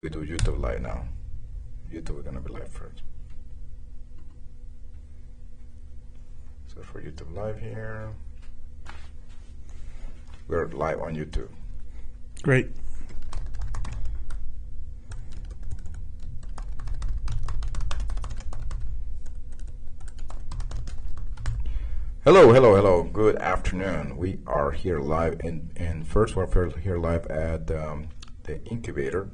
We do YouTube live now. YouTube, we're gonna be live first. So for YouTube live here, we're live on YouTube. Great. Hello, hello, hello. Good afternoon. We are here live, and and first we're here live at um, the incubator,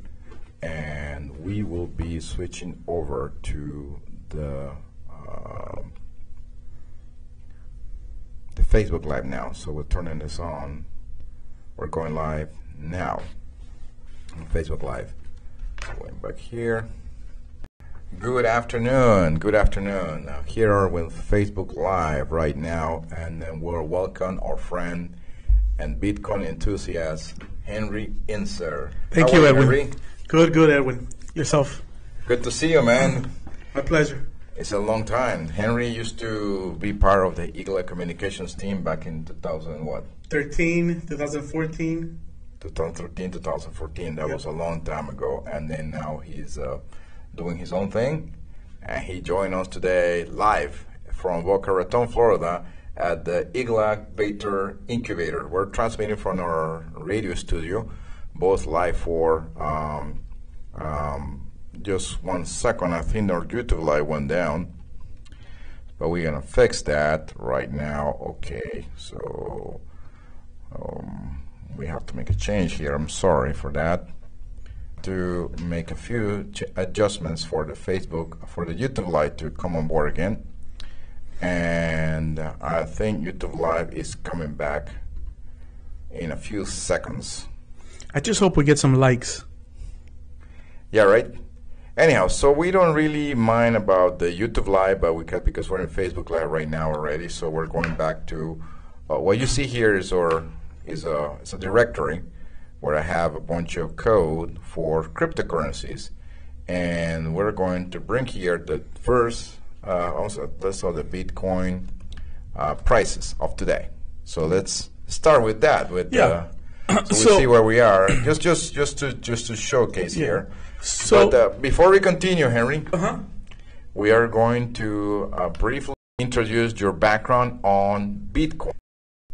and we will be switching over to the uh, the Facebook Live now. So we're turning this on. We're going live now on Facebook Live. Going back here. Good afternoon. Good afternoon. Now, here are with Facebook Live right now, and then we're welcome our friend and Bitcoin enthusiast Henry Incer. Thank How you. Henry? Good, good, Edwin. Yourself. Good to see you, man. My pleasure. It's a long time. Henry used to be part of the EGLA Communications team back in 2000 what? 13, 2014. 2013, 2014. That was a long time ago. And then now he's uh, doing his own thing. And he joined us today live from Boca Raton, Florida at the EGLAC Beta Incubator. We're transmitting from our radio studio, both live for um, um, just one second. I think our YouTube live went down. But we're to fix that right now. Okay, so um, we have to make a change here. I'm sorry for that. To make a few adjustments for the Facebook, for the YouTube Live to come on board again. And uh, I think YouTube Live is coming back in a few seconds. I just hope we get some likes. Yeah, right. Anyhow, so we don't really mind about the YouTube Live, but we can because we're in Facebook Live right now already. So we're going back to uh, what you see here is our is a is a directory where I have a bunch of code for cryptocurrencies, and we're going to bring here the first uh, also also the Bitcoin uh, prices of today. So let's start with that. With Yeah. So we So- see where we are. Just just just to just to showcase here. So, but uh, before we continue, Henry, uh-huh. we are going to uh, briefly introduce your background on Bitcoin,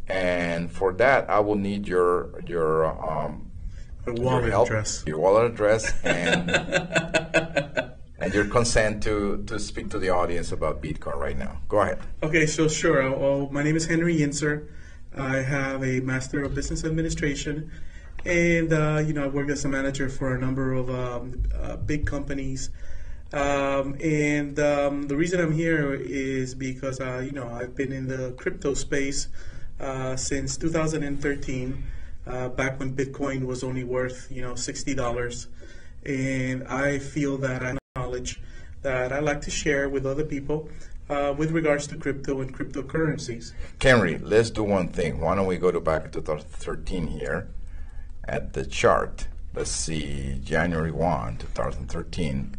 and for that, I will need your your um, your wallet help, address. your wallet address, and and your consent to to speak to the audience about Bitcoin right now. Go ahead. Okay, so sure. Well, my name is Henry Incer. I have a Master of Business Administration, and uh, you know I work as a manager for a number of um, uh, big companies. Um, and um, the reason I'm here is because uh, you know I've been in the crypto space uh, since 2013, uh, back when Bitcoin was only worth you know sixty dollars, and I feel that I knowledge that I like to share with other people uh, with regards to crypto and cryptocurrencies. Henry, let's do one thing. Why don't we go to back to 2013 here at the chart? Let's see, January 1, 2013.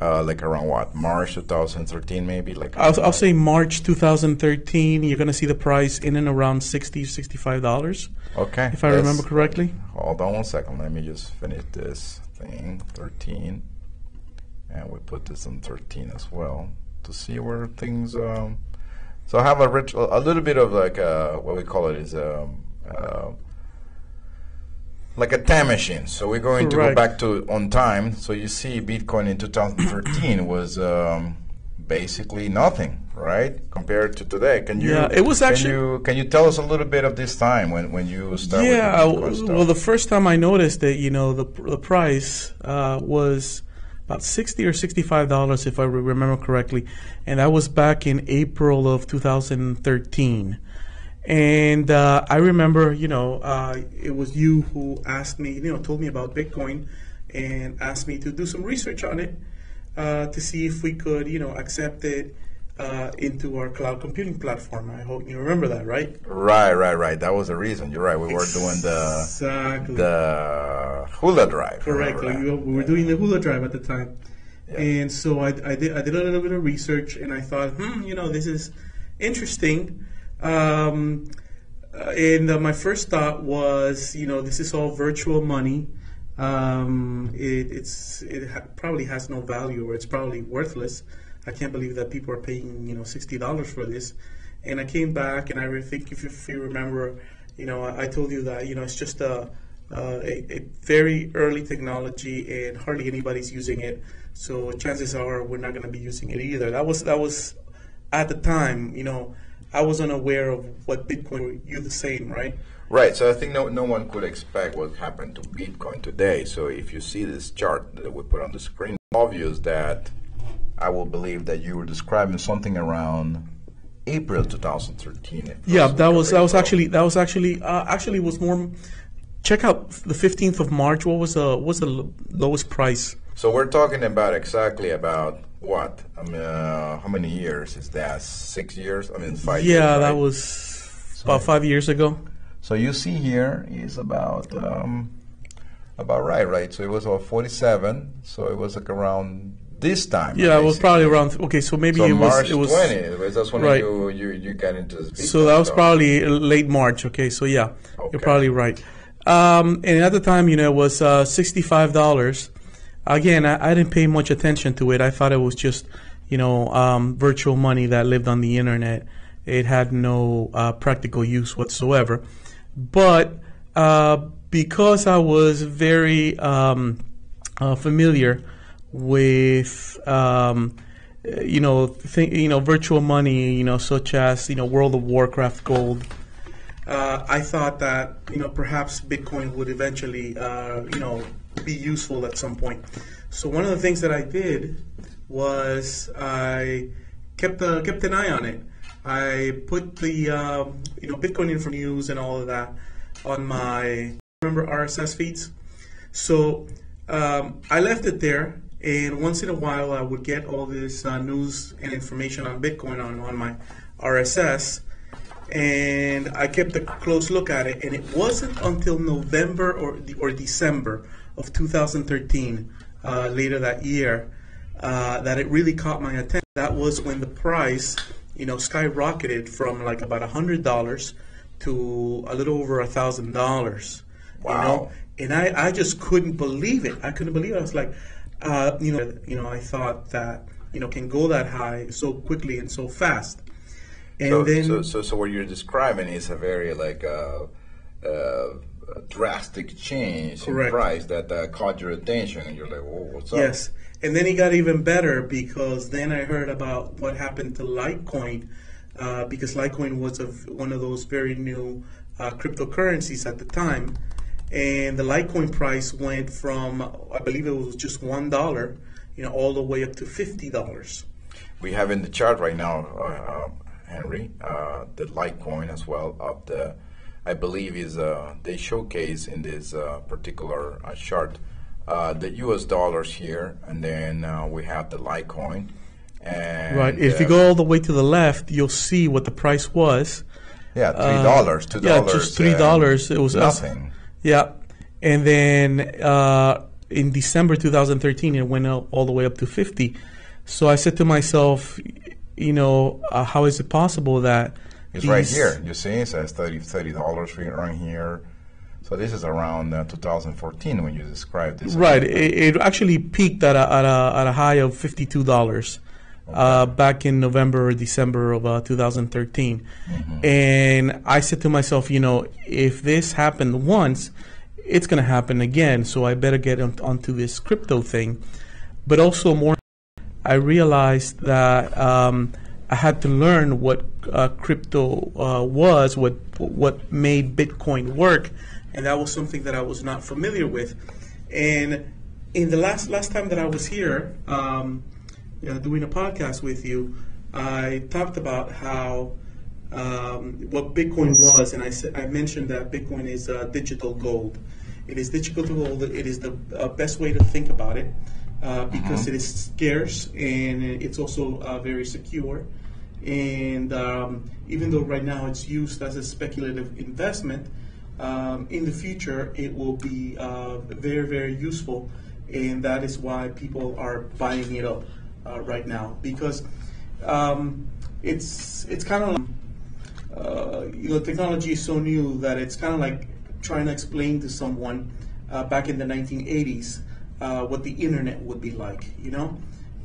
Uh, like around what? March 2013, maybe? Like I'll, I'll say March 2013. You're going to see the price in and around 60 $65, Okay. if I let's- remember correctly. Hold on one second. Let me just finish this thing. 13. And we put this on 13 as well to see where things. Um, so I have a rich, a little bit of like uh what we call it is um, uh, like a time machine. So we're going to go back to on time. So you see, Bitcoin in 2013 was um, basically nothing, right, compared to today. Can you? Yeah, it was can actually- you- Can you tell us a little bit of this time when when you started? Yeah, with the Bitcoin w- stuff? well, the first time I noticed that, you know, the, the price uh, was about 60 or $65, if I remember correctly. And that was back in April of 2013. And uh, I remember, you know, uh, it was you who asked me, you know, told me about Bitcoin and asked me to do some research on it uh, to see if we could, you know, accept it uh, into our cloud computing platform. I hope you remember that, right? Right, right, right. That was the reason. You're right. We were doing the Exactly. the hula drive. Correct. remember We, were doing the hula drive at the time, and so I, I did I did a little bit of research, and I thought, hmm, you know, this is interesting. Um, uh, and uh, my first thought was, you know, this is all virtual money. um, it, it's it ha- probably has no value or it's probably worthless. I can't believe that people are paying you know sixty dollars for this. And I came back and I think if, if you remember, you know, I, I told you that you know it's just a, a a very early technology and hardly anybody's using it. So chances are we're not going to be using it either. That was that was at the time, you know, I was unaware of what Bitcoin. You're the same, right? Right. So I think no, no one could expect what happened to Bitcoin today. So if you see this chart that we put on the screen, obvious that I will believe that you were describing something around April 2013. Yeah, that was that was actually that was actually uh, actually was more. Check out the fifteenth of March. What was the what was the lowest price? So we're talking about exactly about what? I mean, uh, how many years is that? Six years? I mean, five years. yeah, that right? was about five years ago. So you see here is about um, about right, right? So it was about 47. So it was like around this time. Yeah, it was probably around. Okay, so maybe So it was March it was 20. That's when right. you, you you got into. So that was probably late March. Okay, so yeah, Okay. you're probably right. Um, and at the time, you know, it was uh, sixty-five dollars. Again, I, I didn't pay much attention to it. I thought it was just, you know, um, virtual money that lived on the internet. It had no uh, practical use whatsoever. But uh, because I was very um, uh, familiar with um, you know th- you know virtual money you know such as you know World of Warcraft gold. Uh, I thought that you know perhaps Bitcoin would eventually uh, you know be useful at some point. So one of the things that I did was I kept uh, kept an eye on it. I put the um, you know Bitcoin info news and all of that on my remember RSS feeds? So um, I left it there, and once in a while I would get all this uh, news and information on Bitcoin on, on my RSS, and I kept a close look at it. And it wasn't until November or or December of 2013, uh, later that year, uh, that it really caught my attention. That was when the price, you know, skyrocketed from like about a hundred dollars to a little over a thousand dollars. You Wow. know, and I, I just couldn't believe it. I couldn't believe it. I was like, uh, you know, you know, I thought that you know can go that high so quickly and so fast. And So, then so, so, so what you're describing is a very like uh, uh, drastic change Correct. in price that uh, caught your attention, and you're like, "Whoa, what's up?" yes, and then it got even better because then I heard about what happened to Litecoin, uh, because Litecoin was a, one of those very new uh, cryptocurrencies at the time, and the Litecoin price went from I believe it was just one dollar, you know, all the way up to fifty dollars. We have in the chart right now, uh, Henry, uh, the Litecoin as well of the, I believe is uh, they showcase in this uh, particular uh, chart uh, the U.S. dollars here, and then uh, we have the Litecoin. And Right. If you go all the way to the left, you'll see what the price was. yeah, three dollars, two dollars. yeah, just three dollars. It was nothing. Yeah, and then uh, in December 2013, it went up all the way up to 50. So I said to myself, you know, uh, how is it possible that It's right here. You see, it says 30 dollars for right here. So this is around uh, 2014 when you described this. Right. It, it actually peaked at a, at a, at a high of fifty-two dollars uh, back in November or December of uh, 2013, and I said to myself, you know, if this happened once, it's going to happen again. So I better get on, onto this crypto thing. But also more, I realized that um, I had to learn what uh, crypto uh, was, what what made Bitcoin work, and that was something that I was not familiar with. And in the last last time that I was here, um, you know, doing a podcast with you, I talked about how um, what Bitcoin was, and I said I mentioned that Bitcoin is uh, digital gold. It is digital gold. It is the uh, best way to think about it uh, because it is scarce and it's also uh, very secure. And um, even though right now it's used as a speculative investment, um, in the future it will be uh, very, very useful. And that is why people are buying it up uh, right now because um, it's it's kind of uh, you know technology is so new that it's kind of like trying to explain to someone uh, back in the 1980s uh, what the internet would be like. You know,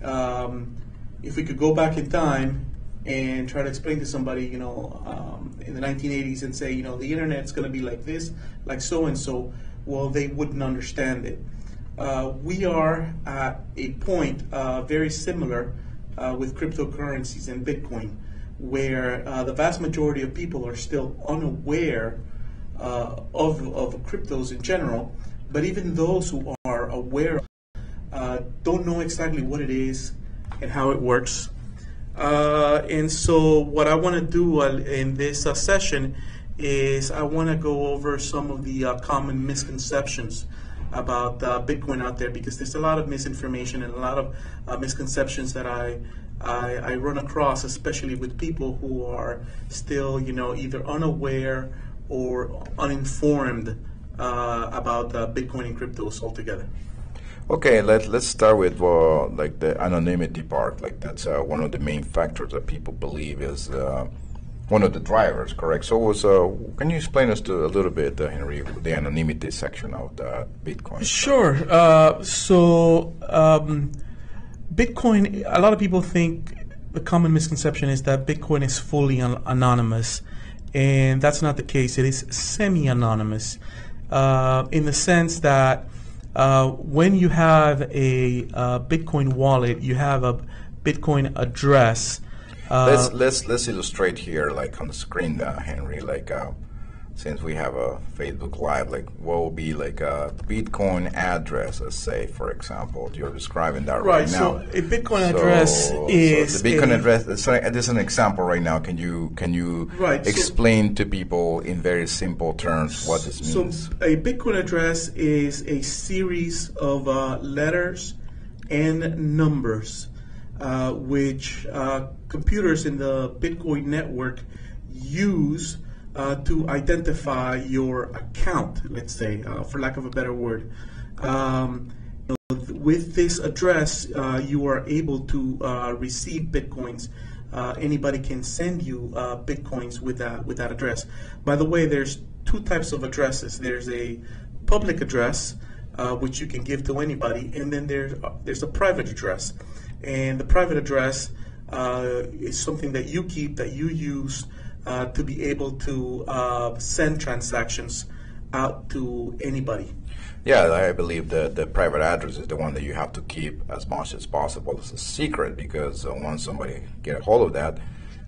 um, if we could go back in time and try to explain to somebody, you know, um, in the 1980s and say, you know, the internet's going to be like this, like so and so, well, they wouldn't understand it. Uh, we are at a point uh, very similar uh, with cryptocurrencies and Bitcoin, where uh, the vast majority of people are still unaware uh, of, of cryptos in general, but even those who are aware don't know exactly what it is and how it works. And so, what I want to do in this session is I want to go over some of the common misconceptions about uh, Bitcoin out there because there's a lot of misinformation and a lot of uh, misconceptions that I, I, I run across, especially with people who are still, you know, either unaware or uninformed about Bitcoin and cryptos altogether. Okay, let let's start with uh, like the anonymity part. Like that's uh, one of the main factors that people believe is uh, one of the drivers. Correct. So, was uh, can you explain us to a little bit, uh, Henry, the anonymity section of the Bitcoin? Sure. Uh, so, um, Bitcoin. A lot of people think the common misconception is that Bitcoin is fully un- anonymous, and that's not the case. It is semi-anonymous in the sense that uh, when you have a uh, Bitcoin wallet, you have a Bitcoin address. Uh, let's let's let's illustrate here, like on the screen, uh, Henry. Like uh, since we have a Facebook Live, like what will be like a Bitcoin address, let's say, for example, you're describing that right, right now. So a Bitcoin so, address is so the Bitcoin address. So there's an example right now. Can you can you right, explain so, to people in very simple terms what this means? So a Bitcoin address is a series of uh, letters and numbers, uh, which uh, computers in the Bitcoin network use uh, to identify your account, let's say, uh, for lack of a better word. Um, with this address, uh, you are able to uh, receive bitcoins. Uh, anybody can send you uh, bitcoins with that with that address. By the way, there's two types of addresses. There's a public address, which you can give to anybody, and then there's there's a private address. And the private address is something that you keep that you use uh, to be able to uh, send transactions out to anybody. Yeah, I believe the, the private address is the one that you have to keep as much as possible as a secret because uh, once somebody get a hold of that,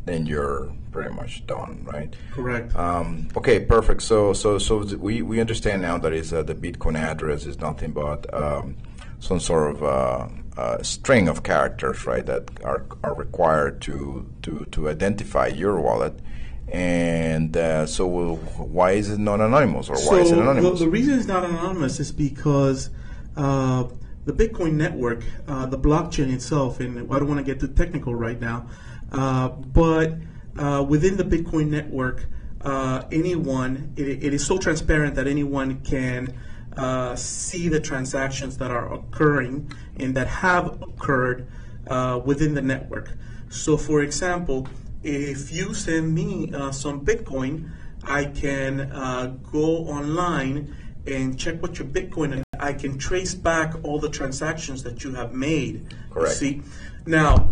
then you're pretty much done, right? Correct. Um, okay, perfect. So so so we, we understand now that is uh, the Bitcoin address is nothing but um, some sort of uh, uh, string of characters, right, that are, are required to, to, to identify your wallet. And uh, so, why is it not anonymous, or so why is it anonymous? The, the reason it's not anonymous is because uh, the Bitcoin network, uh, the blockchain itself, and I don't want to get too technical right now, uh, but uh, within the Bitcoin network, uh, anyone, it, it is so transparent that anyone can uh, see the transactions that are occurring and that have occurred uh, within the network. So, for example, if you send me uh, some Bitcoin, I can uh, go online and check what your Bitcoin, and I can trace back all the transactions that you have made. Correct. See, now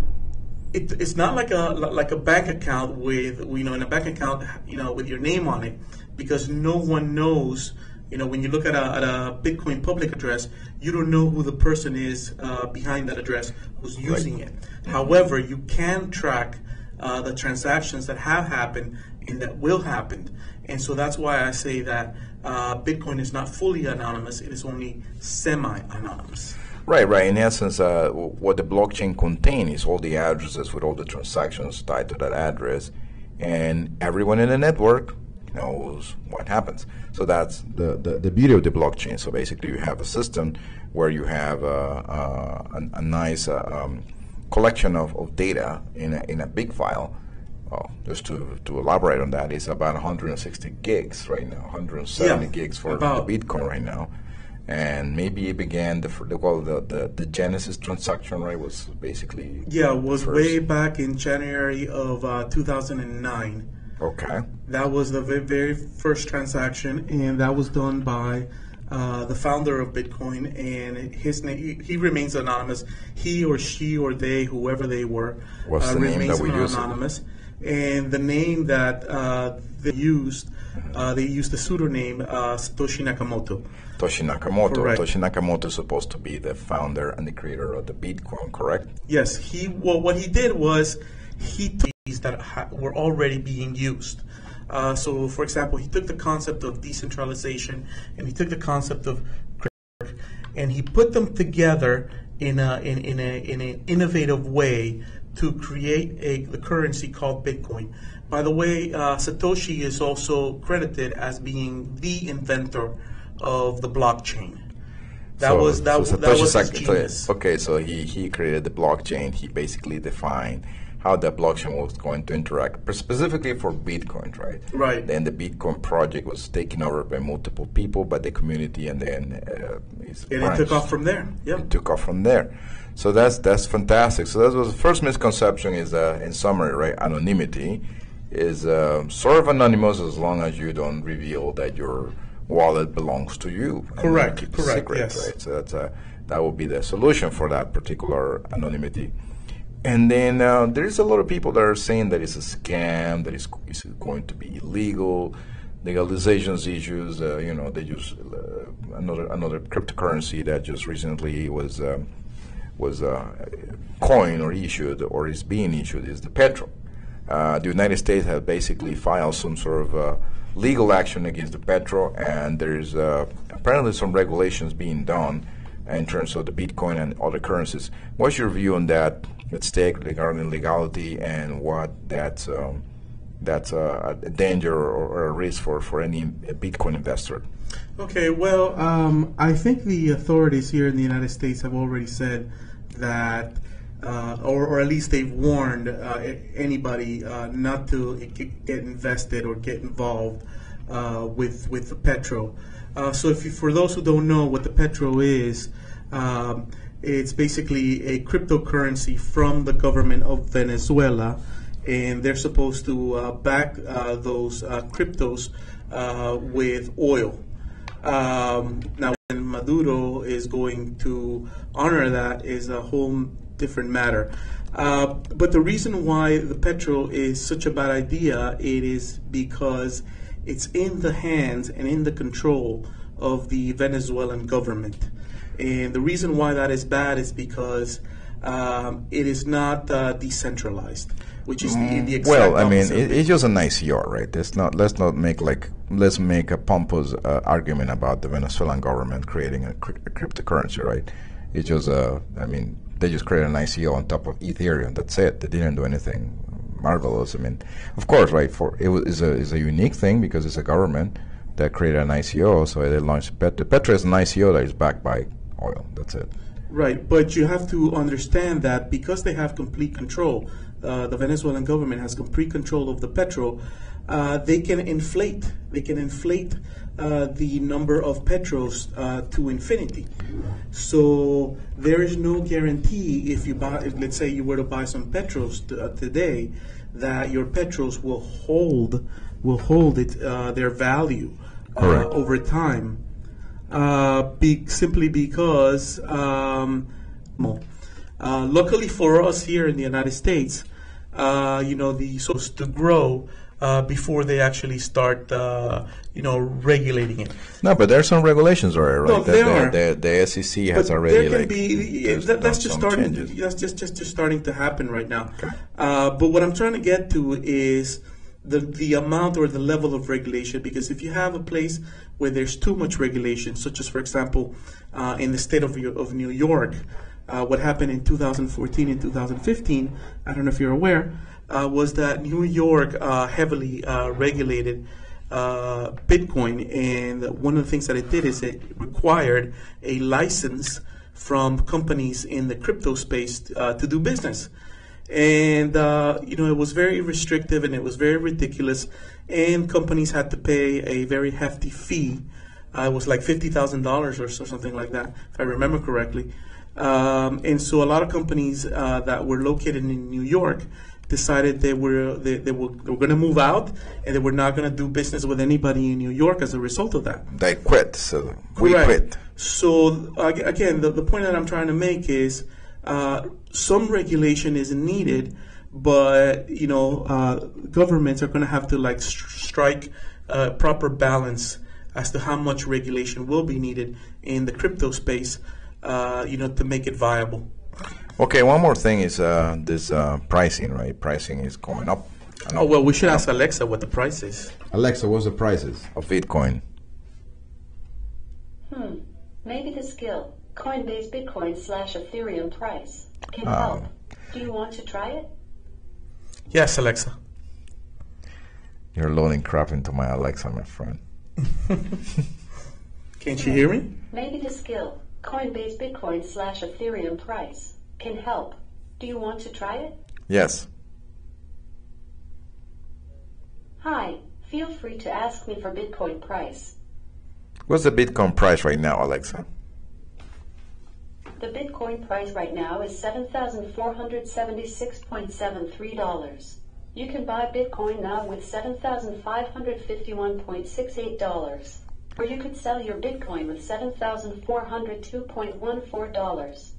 it, it's not like a like a bank account with you know in a bank account you know with your name on it because no one knows you know, when you look at a, at a Bitcoin public address, you don't know who the person is uh, behind that address who's using it. However, you can track uh, the transactions that have happened and that will happen. And so that's why I say that uh, Bitcoin is not fully anonymous, it is only semi anonymous. Right, right. In essence, uh, what the blockchain contains is all the addresses with all the transactions tied to that address, and everyone in the network knows what happens. So that's the, the, the, beauty of the blockchain. So basically, you have a system where you have a, a, a nice uh, um, collection of, of data in a, in a big file. Well, just to, to elaborate on that, it's about 160 gigs right now, 170 yeah, gigs for the Bitcoin right now. And maybe it began the the, well, the, the, the Genesis transaction, right? Was basically yeah, it was way back in January of uh, 2009 Okay. That was the very first transaction, and that was done by uh, the founder of Bitcoin, and his name he remains anonymous. He or she or they, whoever they were, What's uh, the name remains that we use? anonymous. And the name that uh, they used, uh, they used the pseudonym uh, Satoshi Nakamoto. Toshi Nakamoto. Correct. Toshi Nakamoto is supposed to be the founder and the creator of the Bitcoin, correct? Yes, he. Well, what he did was he took that ha- were already being used. Uh, so, for example, he took the concept of decentralization and he took the concept of and he put them together in a in, in a in an innovative way to create a the currency called Bitcoin. By the way, uh, Satoshi is also credited as being the inventor of the blockchain. That So- was that, so that Satoshi was genius. okay, so he, he created the blockchain. He basically defined how the blockchain was going to interact, specifically for Bitcoin, right? Right. Then the Bitcoin project was taken over by multiple people, by the community, and then uh, it's And it took off from there. Yep. it took off from there. So that's that's fantastic. So that was the first misconception is uh, in summary, right? Anonymity is uh, sort of anonymous as long as you don't reveal that your wallet belongs to you. Correct, correct, secret, yes. Right? So that's uh, that would be the solution for that particular anonymity. And then uh, there is a lot of people that are saying that it's a scam, that it's, it's going to be illegal, legalizations issues. Uh, you know, they use uh, another another cryptocurrency that just recently was um, was uh, coined or issued or is being issued is the Petro. Uh, the United States has basically filed some sort of uh, legal action against the Petro, and there's apparently some regulations being done in terms of the Bitcoin and other currencies. What's your view on that at stake regarding legality and what that's um, that's uh, a danger or, or a risk for, for any Bitcoin investor? Okay, well, um, I think the authorities here in the United States have already said that, uh, or, or at least they've warned uh, anybody uh, not to get get invested or get involved uh, with with the petro. Uh, so, if you, for those who don't know what the petro is, um, it's basically a cryptocurrency from the government of Venezuela, and they're supposed to uh, back uh, those uh, cryptos uh, with oil. Um, now, when Maduro is going to honor that is a whole different matter. Uh, but the reason why the petro is such a bad idea, it is because it's in the hands and in the control of the Venezuelan government. And the reason why that is bad is because um, it is not uh, decentralized, which is the, the exact Well, I mean, it, it's just an ICO, right? Let's not let's not make like let's make a pompous uh, argument about the Venezuelan government creating a, cryp- a cryptocurrency, right? It's just, uh, I mean, they just created an ICO on top of Ethereum. That's it. They didn't do anything marvelous. I mean, of course, right? For it was is a is a unique thing because it's a government that created an ICO, so they launched Petra. Petra is an ICO that is backed by oil. That's it. Right, but you have to understand that because they have complete control, uh, the Venezuelan government has complete control of the petro. Uh, they can inflate. They can inflate uh, the number of petros uh, to infinity. So there is no guarantee if you buy. If, let's say you were to buy some petros t- uh, today, that your petros will hold will hold it uh, their value uh, over time uh, be, simply because, um, well, uh, luckily for us here in the United States, uh, you know, the supposed to grow uh, before they actually start, uh, you know, regulating it. No, but there's some regulations already, right? No, That there the, are. The, SEC has But already there can like be that, that's just starting. That's just, just just starting to happen right now. Uh, but what I'm trying to get to is the the amount or the level of regulation. Because if you have a place where there's too much regulation, such as for example, uh, in the state of of New York, uh, what happened in 2014 and 2015, I don't know if you're aware, uh, was that New York uh, heavily uh, regulated uh, Bitcoin, and one of the things that it did is it required a license from companies in the crypto space to do business. And uh, you know it was very restrictive and it was very ridiculous, and companies had to pay a very hefty fee. Uh, it was like fifty thousand dollars or so, something like that, if I remember correctly. Um, and so a lot of companies uh, that were located in New York decided they were they, they were, they were going to move out and they were not going to do business with anybody in New York as a result of that. They quit. So we quit. So again, the, the point that I'm trying to make is uh, some regulation is needed, but you know, uh, governments are going to have to like st- strike a proper balance as to how much regulation will be needed in the crypto space, uh, you know, to make it viable. Okay, one more thing is uh, this uh, pricing, right? Pricing is coming up. Oh well, we should ask Alexa what the price is. Alexa, what's the prices? of Bitcoin. Hmm. Maybe the skill Coinbase Bitcoin slash Ethereum price can Oh. help. Do you want to try it? Yes, Alexa. You're loading crap into my Alexa, my friend. Can't you hear me? Maybe the skill Coinbase Bitcoin slash Ethereum price can help. Do you want to try it? Yes. Hi. Feel free to ask me for Bitcoin price. What's the Bitcoin price right now, Alexa? The Bitcoin price right now is $7,476.73. You can buy Bitcoin now with $7,551.68. Or you could sell your Bitcoin with $7,402.14.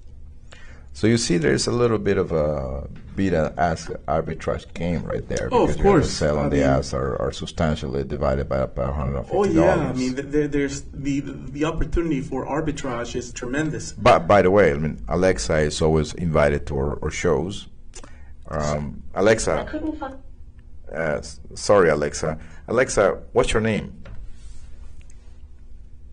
So you see, there's a little bit of a bid and ask arbitrage game right there. Oh, of because you course. The sell I and the mean- ask are, are substantially divided by about 150 Oh yeah, I mean, there, there's the the opportunity for arbitrage is tremendous. But by the way, I mean Alexa is always invited to our, our shows. Um, I Alexa, couldn't find. uh, sorry, Alexa. Alexa, what's your name?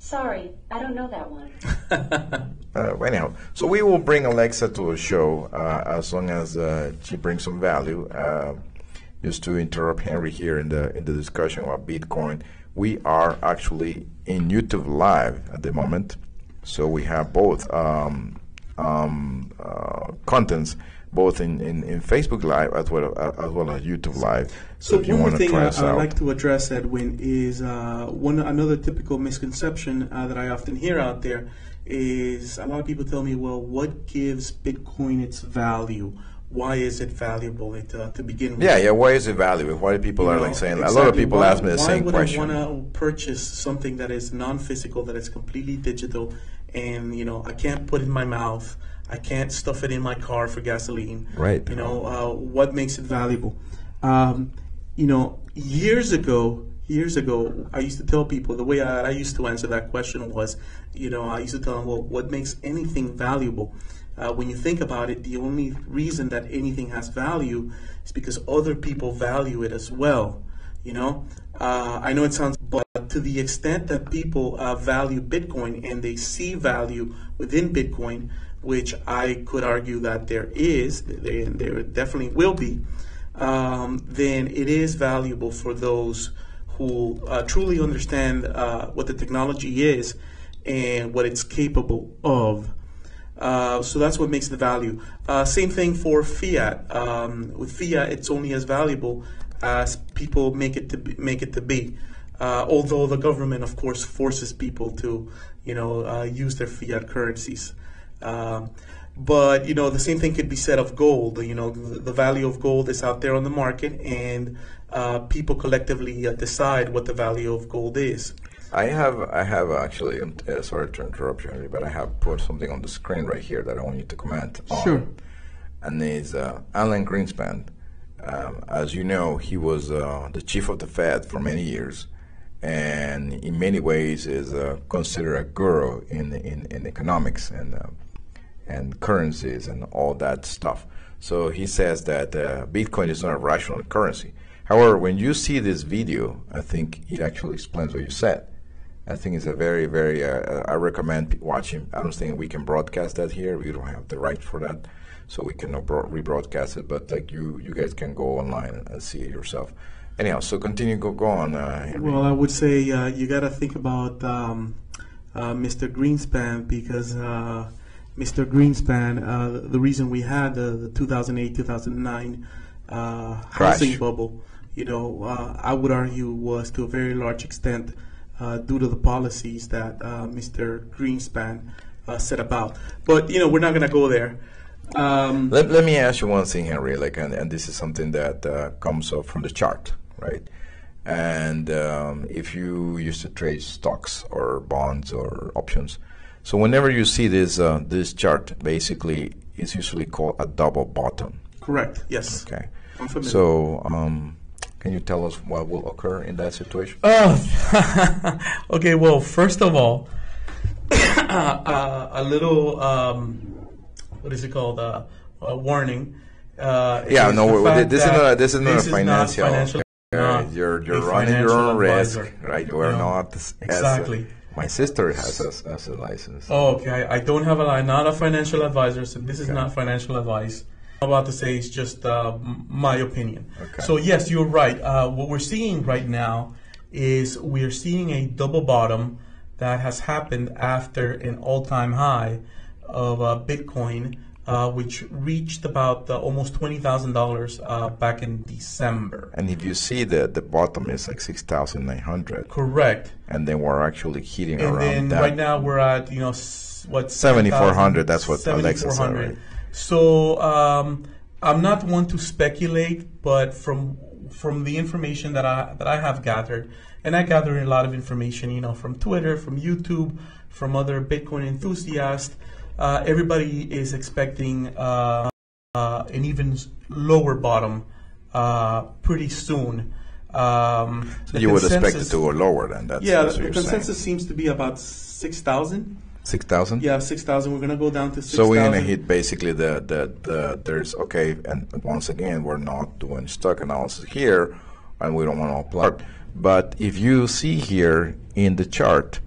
Sorry, I don't know that one. Uh, anyhow, so we will bring Alexa to a show uh, as long as uh, she brings some value. Uh, just to interrupt Henry here in the in the discussion about Bitcoin, we are actually in YouTube Live at the moment, so we have both um, um, uh, contents, both in, in, in Facebook Live as well as well as YouTube Live. So if you one more thing I, out, like to address, Edwin, is uh, one another typical misconception uh, that I often hear out there is a lot of people tell me, well, what gives Bitcoin its value? Why is it valuable it, uh, to begin with? yeah, yeah. Why is it valuable? Why do people You are know, like saying? A lot of people why, ask me the why same would question. I want to purchase something that is non-physical, that is completely digital, and you know I can't put it in my mouth, I can't stuff it in my car for gasoline. Right. You know uh, what makes it valuable? Um, you know, years ago, years ago, I used to tell people the way I, I used to answer that question was, you know, I used to tell them, well, what makes anything valuable? Uh, when you think about it, the only reason that anything has value is because other people value it as well. You know, uh, I know it sounds, but to the extent that people uh, value Bitcoin and they see value within Bitcoin, which I could argue that there is, and there definitely will be, um, then it is valuable for those who uh, truly understand uh, what the technology is and what it's capable of. Uh, so that's what makes the value. Uh, same thing for fiat. Um, with fiat, it's only as valuable as people make it to be, make it to be. Uh, although the government, of course, forces people to, you know, uh, use their fiat currencies. Um, but you know, the same thing could be said of gold. You know, the, the value of gold is out there on the market, and uh, people collectively uh, decide what the value of gold is. I have, I have actually. um, Uh, sorry to interrupt you, Henry, but I have put something on the screen right here that I want you to comment on. Sure. And it's uh, Alan Greenspan. Um, as you know, he was uh, the chief of the Fed for many years, and in many ways is uh, considered a guru in in, in economics and uh, and currencies and all that stuff. So he says that uh, Bitcoin is not a rational currency. However, when you see this video, I think it actually explains what you said. I think it's a very, very. Uh, I recommend watching. I don't think we can broadcast that here. We don't have the right for that, so we cannot bro- rebroadcast it. But like you, you guys can go online and, and see it yourself. Anyhow, so continue. Go, go on. Uh, Well, I would say uh, you got to think about um, uh, Mr. Greenspan because uh, Mr. Greenspan, uh, the reason we had the, the 2008 2009 uh, housing bubble, you know, uh, I would argue was to a very large extent uh, due to the policies that uh, Mr. Greenspan uh, set about. But, you know, we're not going to go there. Um, Let, let me ask you one thing, Henry. Like, and, and this is something that uh, comes up from the chart, right? And um, if you used to trade stocks or bonds or options, so whenever you see this uh, this chart, basically, it's usually called a double bottom. correct. Yes. Okay. I'm familiar. So, um, can you tell us what will occur in that situation? Oh, okay. Well, first of all, uh, a little um, what is it called? Uh, a warning. Uh, Yeah, no, we- this is not this is not this a financial. financial uh, not you're you're a running your financial own risk, advisor. right? You are No. not as, Exactly. My sister has a, has a license. Oh, okay. I, I don't have a li- not a financial advisor, so this is not financial advice. I'm about to say it's just uh, my opinion. Okay. So yes, you're right. Uh, what we're seeing right now is we're seeing a double bottom that has happened after an all-time high of uh, Bitcoin, uh, which reached about uh, almost twenty thousand dollars uh, back in December. And if you see that the bottom is like six thousand nine hundred, Correct. and then we're actually hitting And around then that. right now we're at you know what 7,400, that's what Alexa said, 7,400. right? So um, I'm not one to speculate, but from from the information that I that I have gathered, and I gather a lot of information, you know, from Twitter, from YouTube, from other Bitcoin enthusiasts. Uh, everybody is expecting uh, uh, an even lower bottom uh, pretty soon. Um, the you would expect it to go lower than that. yeah, the consensus saying. seems to be about six thousand. Six thousand. Yeah, six thousand. We're gonna go down to six So we're gonna hit basically the, the, the there's okay, and once again we're not doing stock analysis here, and we don't want to apply. But if you see here in the chart,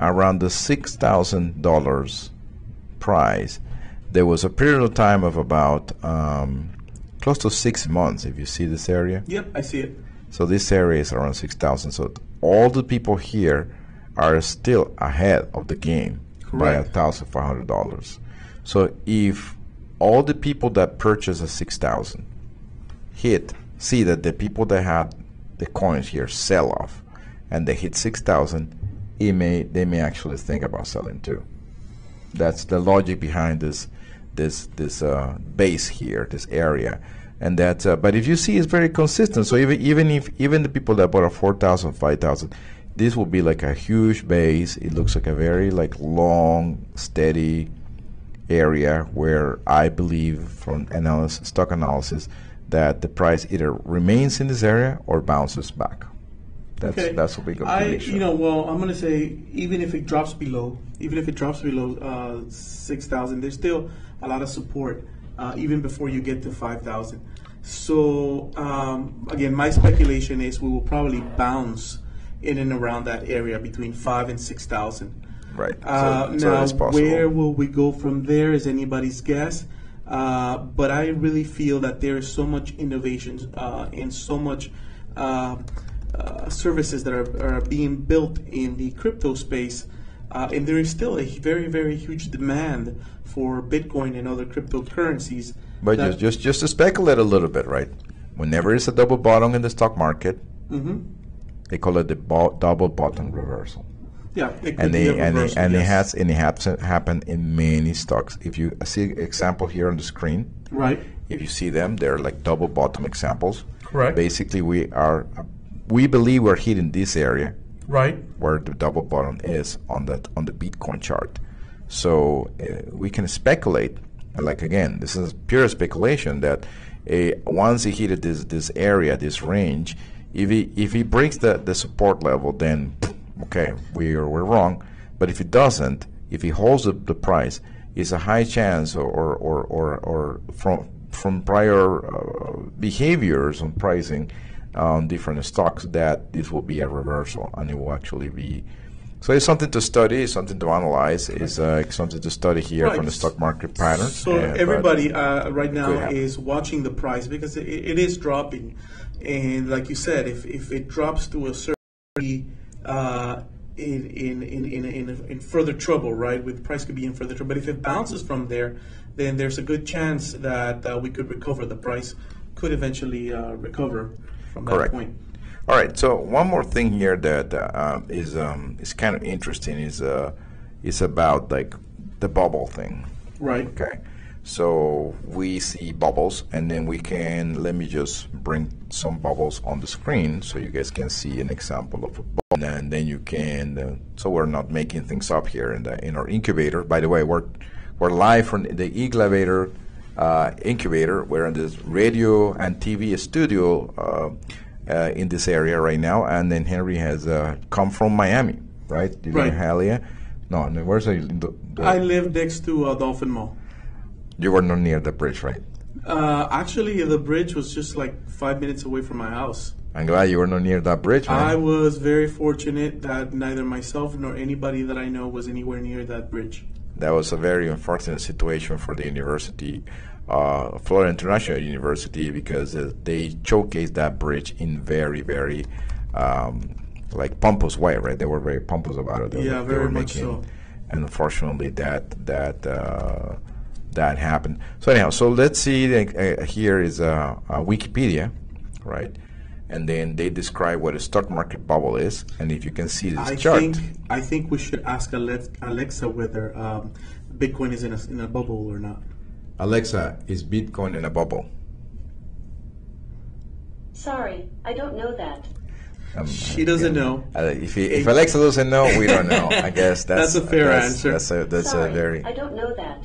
around the six thousand dollars price, there was a period of time of about um, close to six months. If you see this area, Yep, I see it. so this area is around 6,000. So all the people here are still ahead of the game by a $1,500. So if all the people that purchase a 6,000 hit, see that the people that had the coins here sell off and they hit 6,000, it may they may actually think about selling too. That's the logic behind this this this uh, base here, this area, and that. Uh, but if you see, it's very consistent. So even even if even the people that bought a 4,000, 5,000, this will be like a huge base. It looks like a very like long, steady area where I believe from analysis, stock analysis that the price either remains in this area or bounces back. That's Okay. that's a big I, prediction. you know, well, I'm gonna say even if it drops below, even if it drops below uh, six thousand, there's still a lot of support uh, even before you get to five thousand. So um, again, my speculation is we will probably bounce in and around that area between five and six thousand. right. Uh, so, so now, that's possible. where will we go from there is anybody's guess. Uh, but I really feel that there is so much innovation uh, and so much uh, services that are, are being built in the crypto space. Uh, and there is still a very, very huge demand for Bitcoin and other cryptocurrencies. But just, just just to speculate a little bit, right? Whenever it's a double bottom in the stock market, Mhm. they call it the bo- double bottom reversal, yeah, it could and be they and, they, reversal, and it has and it has happened in many stocks. If you see example here on the screen, right, if you see them, they're like double bottom examples. correct, Basically, we are we believe we're hitting this area right, where the double bottom is on that on the Bitcoin chart. So uh, we can speculate, like again, this is pure speculation that uh, once he hit this this area, this range, if he if he breaks the, the support level, then okay, we are we're wrong. But if he doesn't, if he holds the, the price, it's a high chance, or or or or, or from from prior uh, behaviors on pricing on different stocks that this will be a reversal and it will actually be so it's something to study it's something to analyze it's uh, something to study here Right. from the stock market patterns So but- everybody uh, right now is watching the price because it, it is dropping, and like you said, if, if it drops to a certain uh, in, in, in, in, in, in further trouble, right? With the price could be in further trouble. But if it bounces from there, then there's a good chance that uh, we could recover. The price could eventually uh, recover from that Correct. point. all right so one more thing here that uh, is um, is kind of interesting is uh, is about like the bubble thing Right. Okay. So we see bubbles, and then we can. Let me just bring some bubbles on the screen so you guys can see an example of a bubble, and then you can. Uh, so we're not making things up here in the in our incubator. By the way, we're we're live from the Eglavator uh, incubator. We're in this radio and TV studio uh, uh, in this area right now, and then Henry has uh, come from Miami, right? You Right. in Hialeah? No, where's the, the, I live next to uh, Dolphin Mall. you were not near the bridge, right? Uh, actually, the bridge was just like five minutes away from my house. I'm glad you were not near that bridge, man. I was very fortunate that neither myself nor anybody that I know was anywhere near that bridge. That was a very unfortunate situation for the university, uh, Florida International University, because uh, they showcased that bridge in very, very um, like pompous way, right? They were very pompous about it. They Yeah, they very much making, so. And unfortunately, that that uh, that happened. So anyhow, so let's see. like, Uh, here is uh, uh, Wikipedia, right? And then they describe what a stock market bubble is, and if you can see this I chart. think I think we should ask Alexa whether um, Bitcoin is in a, in a bubble or not. Alexa, is Bitcoin in a bubble? Sorry, I don't know that. Um, She doesn't yeah. know. Uh, if, he, if Alexa doesn't know, we don't know. I guess that's, That's a fair that's, answer. That's a that's Sorry, a very I don't know that.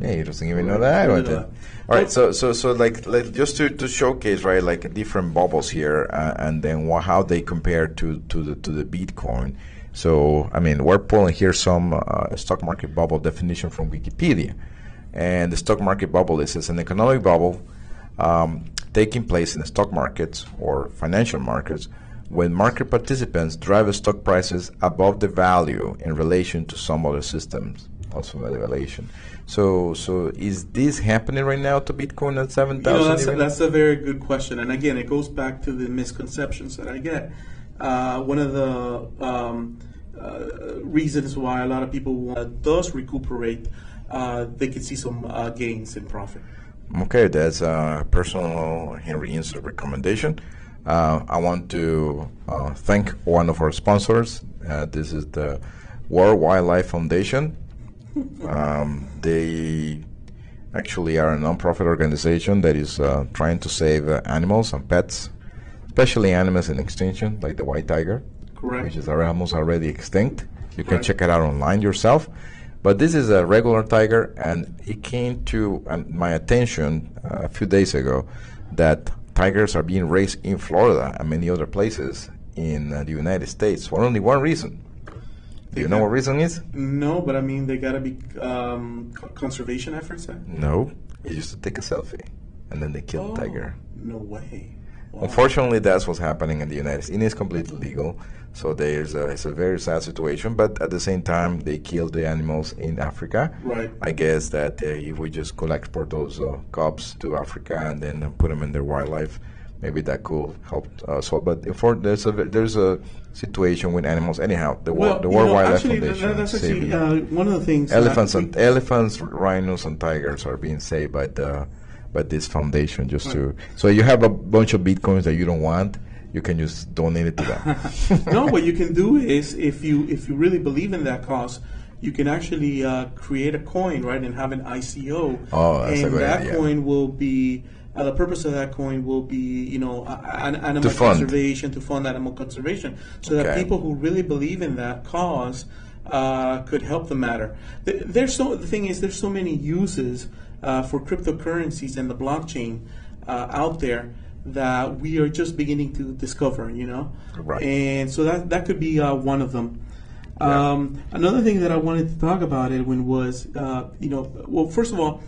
Yeah. He doesn't even know that. I don't know that. All right, so so so like, like just to, to showcase right like different bubbles here, uh, and then wha- how they compare to to the to the Bitcoin. So I mean, we're pulling here some uh, stock market bubble definition from Wikipedia, and the stock market bubble is is an economic bubble um, taking place in the stock markets or financial markets when market participants drive stock prices above the value in relation to some other systems, also valuation. So, so is this happening right now to Bitcoin at seven You know, that's a, that's a very good question, and again, it goes back to the misconceptions that I get. Uh, one of the um, uh, reasons why a lot of people uh, does recuperate, uh, they can see some uh, gains in profit. Okay, that's a personal Henry Incer recommendation. Uh, I want to uh, thank one of our sponsors. Uh, this is the World Wildlife Foundation. Um, they actually are a nonprofit organization that is uh, trying to save uh, animals and pets, especially animals in extinction, like the white tiger, Correct. which is almost already extinct. You can check it out online yourself. But this is a regular tiger, and it came to um, my attention uh, a few days ago that tigers are being raised in Florida and many other places in uh, the United States for only one reason. Do you know what reason is? No, but I mean, they got to be um, conservation efforts. Then? No, it's used to take a selfie, and then they kill the tiger. No way. Wow. Unfortunately, that's what's happening in the United States. It is completely legal, so there's a, it's a very sad situation. But at the same time, they kill the animals in Africa. Right. I guess that uh, if we just export those uh, cubs to Africa and then put them in their wildlife, maybe that could help. Uh, so, but for there's a there's a situation with animals. Anyhow, the Well, World the World know, Wildlife actually, Foundation that's actually uh, one of the things. elephants and elephants, rhinos, and tigers are being saved by the by this foundation. Just to so you have a bunch of bitcoins that you don't want, you can just donate it to them. no, what you can do is if you if you really believe in that cause, you can actually uh, create a coin, right, and have an ICO. Oh, that's a and that idea. coin will be. Uh, the purpose of that coin will be, you know, an animal To conservation to fund animal conservation, so that people who really believe in that cause uh, could help the matter. There's so the thing is, there's so many uses uh, for cryptocurrencies and the blockchain uh, out there that we are just beginning to discover. You know, Right. and so that that could be uh, one of them. Um, another thing that I wanted to talk about, Edwin, was uh, you know, well, first of all,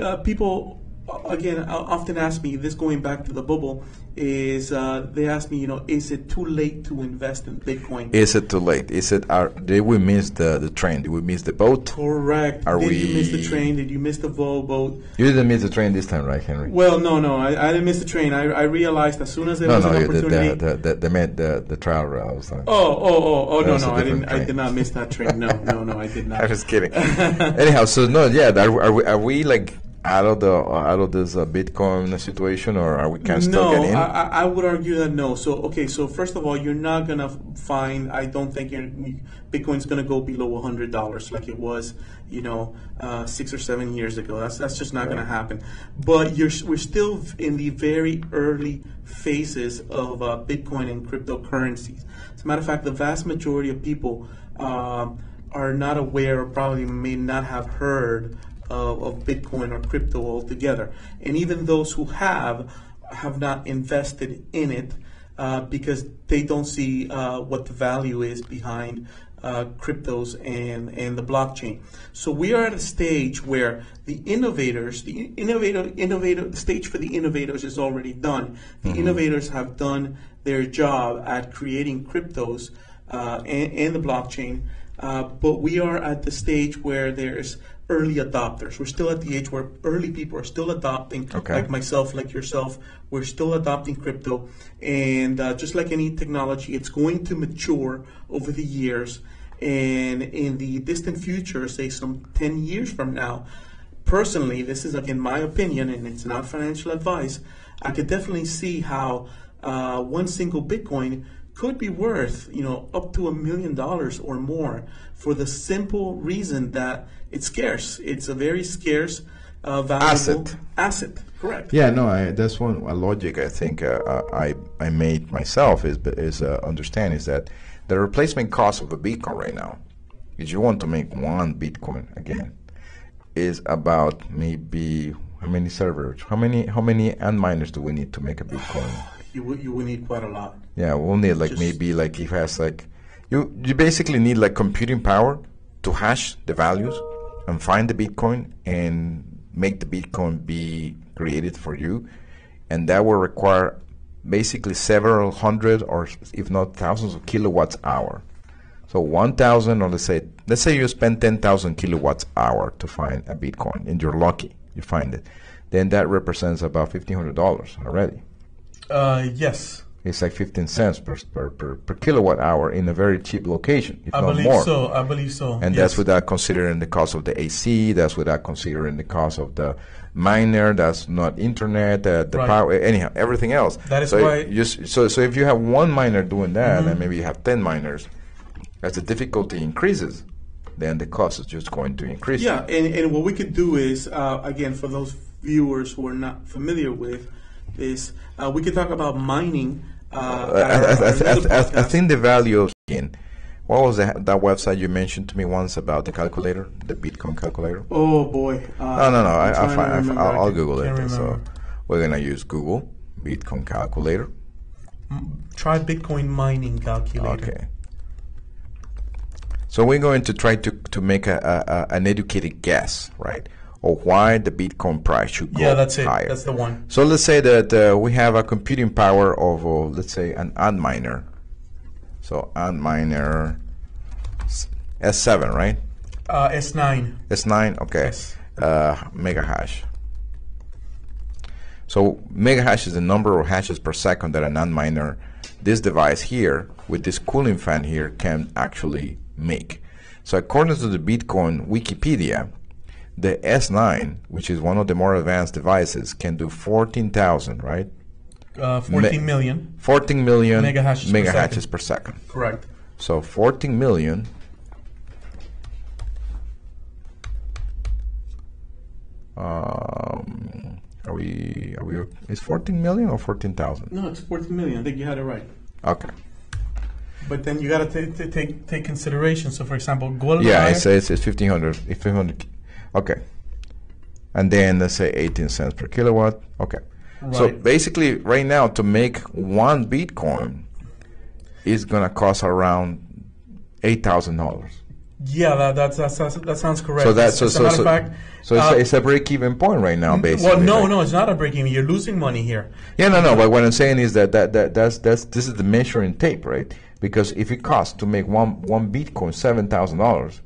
uh, people again often ask me this going back to the bubble is uh, they ask me, you know, is it too late to invest in Bitcoin? Is it too late? Is it? Are, did we miss the the train? Did we miss the boat? Correct. Are we Did you miss the train? Did you miss the boat? You didn't miss the train this time, right, Henry? Well, no, no, I, I didn't miss the train. I, I realized as soon as there no, was no, an opportunity. the the the the, med- the, the trial route. oh, oh, oh, oh, no, no, I didn't. I did not miss that train. No, no, no, I did not. I was kidding. Anyhow, so no, yeah, are, are we are we like out of the uh, out of this uh, Bitcoin situation, or are we can still no, get in? I, I I would argue that no. So okay, so first of all, you're not gonna find. I don't think you're, Bitcoin's gonna go below hundred dollars like it was, you know, uh, six or seven years ago. That's that's just not gonna happen. But you're we're still in the very early phases of uh, Bitcoin and cryptocurrencies. As a matter of fact, the vast majority of people um, are not aware, or probably may not have heard of, of Bitcoin or crypto altogether. And even those who have have not invested in it uh, because they don't see uh, what the value is behind uh, cryptos and, and the blockchain. So we are at a stage where the innovators, the innovator, innovator, the stage for the innovators is already done. The innovators have done their job at creating cryptos uh, and, and the blockchain. Uh, but we are at the stage where there's early adopters. We're still at the age where early people are still adopting, Okay. like myself, like yourself. We're still adopting crypto, and uh, just like any technology, it's going to mature over the years. And in the distant future, say some ten years from now, personally, this is again my opinion, and it's not financial advice. I could definitely see how uh, one single Bitcoin could be worth, you know, up to a million dollars or more for the simple reason that it's scarce. It's a very scarce, uh, valuable Asset. Asset, correct? Yeah, no, I, that's one a logic I think uh, uh, I I made myself is is uh, understand is that the replacement cost of a Bitcoin right now, if you want to make one Bitcoin again, is about maybe how many servers, how many how many and miners do we need to make a Bitcoin? You would you would need quite a lot. Yeah, we'll need like Just- maybe like if it has like you you basically need like computing power to hash the values and find the Bitcoin and make the Bitcoin be created for you, and that will require basically several hundred or if not thousands of kilowatts hour. So 1,000 or let's say let's say you spend 10,000 kilowatts hour to find a Bitcoin and you're lucky you find it, then that represents about $1,500 already. Uh, yes, it's like 15 cents per, per, per, per kilowatt hour in a very cheap location, if I not believe more. so. I believe so. And yes. that's without considering the cost of the AC. That's without considering the cost of the miner. That's not internet. Uh, the Right. power. Anyhow, everything else. That is so why- You, s- so so if you have one miner doing that, Mm-hmm. and maybe you have 10 miners, as the difficulty increases, then the cost is just going to increase. Yeah, and, and what we could do is, uh, again, for those viewers who are not familiar with this, uh, we could talk about mining. Uh, I, I, I, our I, another I, I podcast. think the value of again, what was that, that website you mentioned to me once about the calculator, the Bitcoin calculator? Oh boy. Uh, No, no, no. I, I, trying to fi- I, remember. I'll, I'll Google it. can't So we're gonna use Google Bitcoin calculator. Try Bitcoin mining calculator. Okay. So we're going to try to to make a, a, a an educated guess, right, of why the Bitcoin price should go Yeah, that's it. higher. That's the one. So let's say that uh, we have a computing power of, uh, let's say, an Antminer. So Antminer s- S7, right? Uh, S9. S9, okay. Yes. Uh, mega hash. So mega hash is the number of hashes per second that an Antminer, this device here, with this cooling fan here, can actually make. So according to the Bitcoin Wikipedia, the S9, which is one of the more advanced devices, can do 14,000, right? Uh, 14 million. 14 million Mega hashes per mega second. per second. Correct. So 14 million. Um, are we? Are we? Is 14 million or 14,000? No, it's 14 million. I think you had it right. Okay. But then you got to take take take consideration. So, for example, gold Yeah, wire- it says it's 1500. It's 1500. Okay. And then let's say 18 cents per kilowatt. Okay. So basically, right now, to make one Bitcoin is gonna cost around eight thousand dollars. Yeah, that that's, that's, that's that sounds correct. So that's so so matter so, fact, so it's, uh, a, it's a break-even point right now, basically. well, no, right? no, it's not a break even. You're losing money here. Yeah, no, no. But what I'm saying is that, that, that that's that's this is the measuring tape, right? Because if it costs to make one one Bitcoin seven thousand dollars,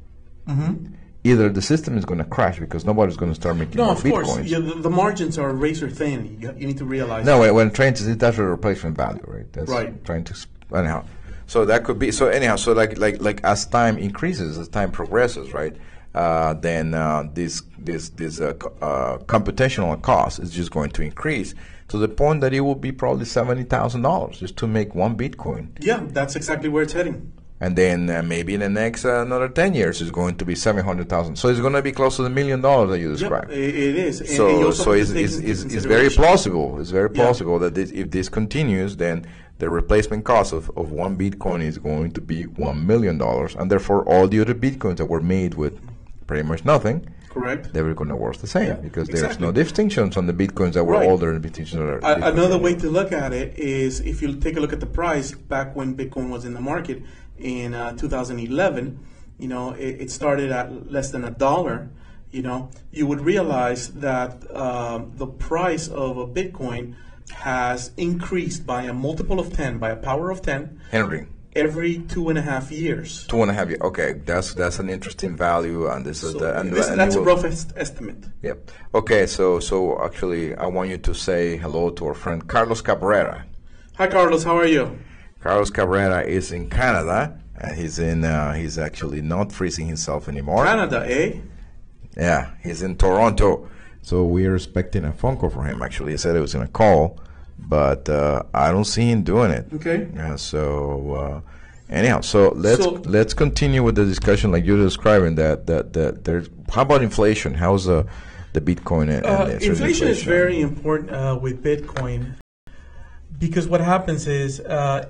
either the system is going to crash because nobody's going to start making No, more of course. Bitcoins. Yeah, the, the margins are razor thin. You, you need to realize. No, when, when trying to that's a replacement value, right? That's Right. Trying to anyhow. So that could be so anyhow. So like like like as time increases, as time progresses, right? uh, then uh, this this this uh, uh, computational cost is just going to increase to the point that it will be probably seventy thousand dollars just to make one Bitcoin, Yeah, that's exactly where it's heading. And then uh, maybe in the next uh, another ten years it's going to be seven hundred thousand. So it's going to be close to the million dollars that you described. it, it is. So, so it's, it's, it's, it's very plausible. It's very Yeah. plausible that this, if this continues, then the replacement cost of, of one Bitcoin is going to be one million dollars, and therefore all the other Bitcoins that were made with pretty much nothing, Correct. they were going to work the same Yeah, because there's no distinctions on the Bitcoins that were Right. older and Bitcoins that are. Bitcoins another way to look at it is if you take a look at the price back when Bitcoin was in the market in uh, 2011, you know, it, it started at less than a dollar. You know, you would realize that um, the price of a Bitcoin has increased by a multiple of 10, by a power of 10, Henry. every two and a half years. Two and a half years. Okay, that's that's an interesting value, and this is the and, this- and that's a rough est- estimate. Yep. Okay, so so actually, I want you to say hello to our friend Carlos Cabrera. Hi, Carlos. How are you? Carlos Cabrera is in Canada, and he's in. Uh, he's actually not freezing himself anymore. Canada, eh? Yeah, he's in Toronto. So we're expecting a phone call from him. Actually, he said he was going to call, but uh, I don't see him doing it. Okay. Yeah. So uh, anyhow, so let's So- let's continue with the discussion, like you're describing that that that there's. How about inflation? How's the the Bitcoin and, and Uh, the sort inflation is very important uh, with Bitcoin because what happens is uh,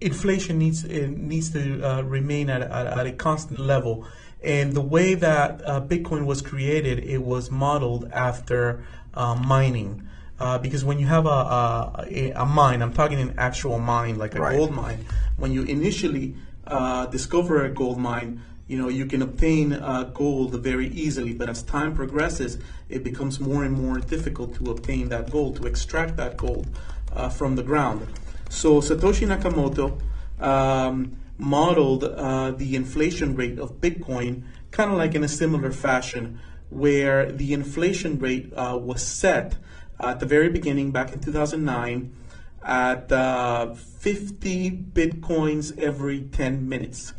inflation needs it needs to uh, remain at, at, at a constant level. And the way that uh, Bitcoin was created, it was modeled after uh, mining. Uh, because when you have a, a, a mine, I'm talking an actual mine, like a Right. gold mine, when you initially uh, discover a gold mine, you know, you can obtain uh, gold very easily, but as time progresses, it becomes more and more difficult to obtain that gold, to extract that gold uh, from the ground. So Satoshi Nakamoto um, modeled uh, the inflation rate of Bitcoin kind of like in a similar fashion, where the inflation rate uh, was set at the very beginning, back in 2009, at uh, 50 Bitcoins every 10 minutes.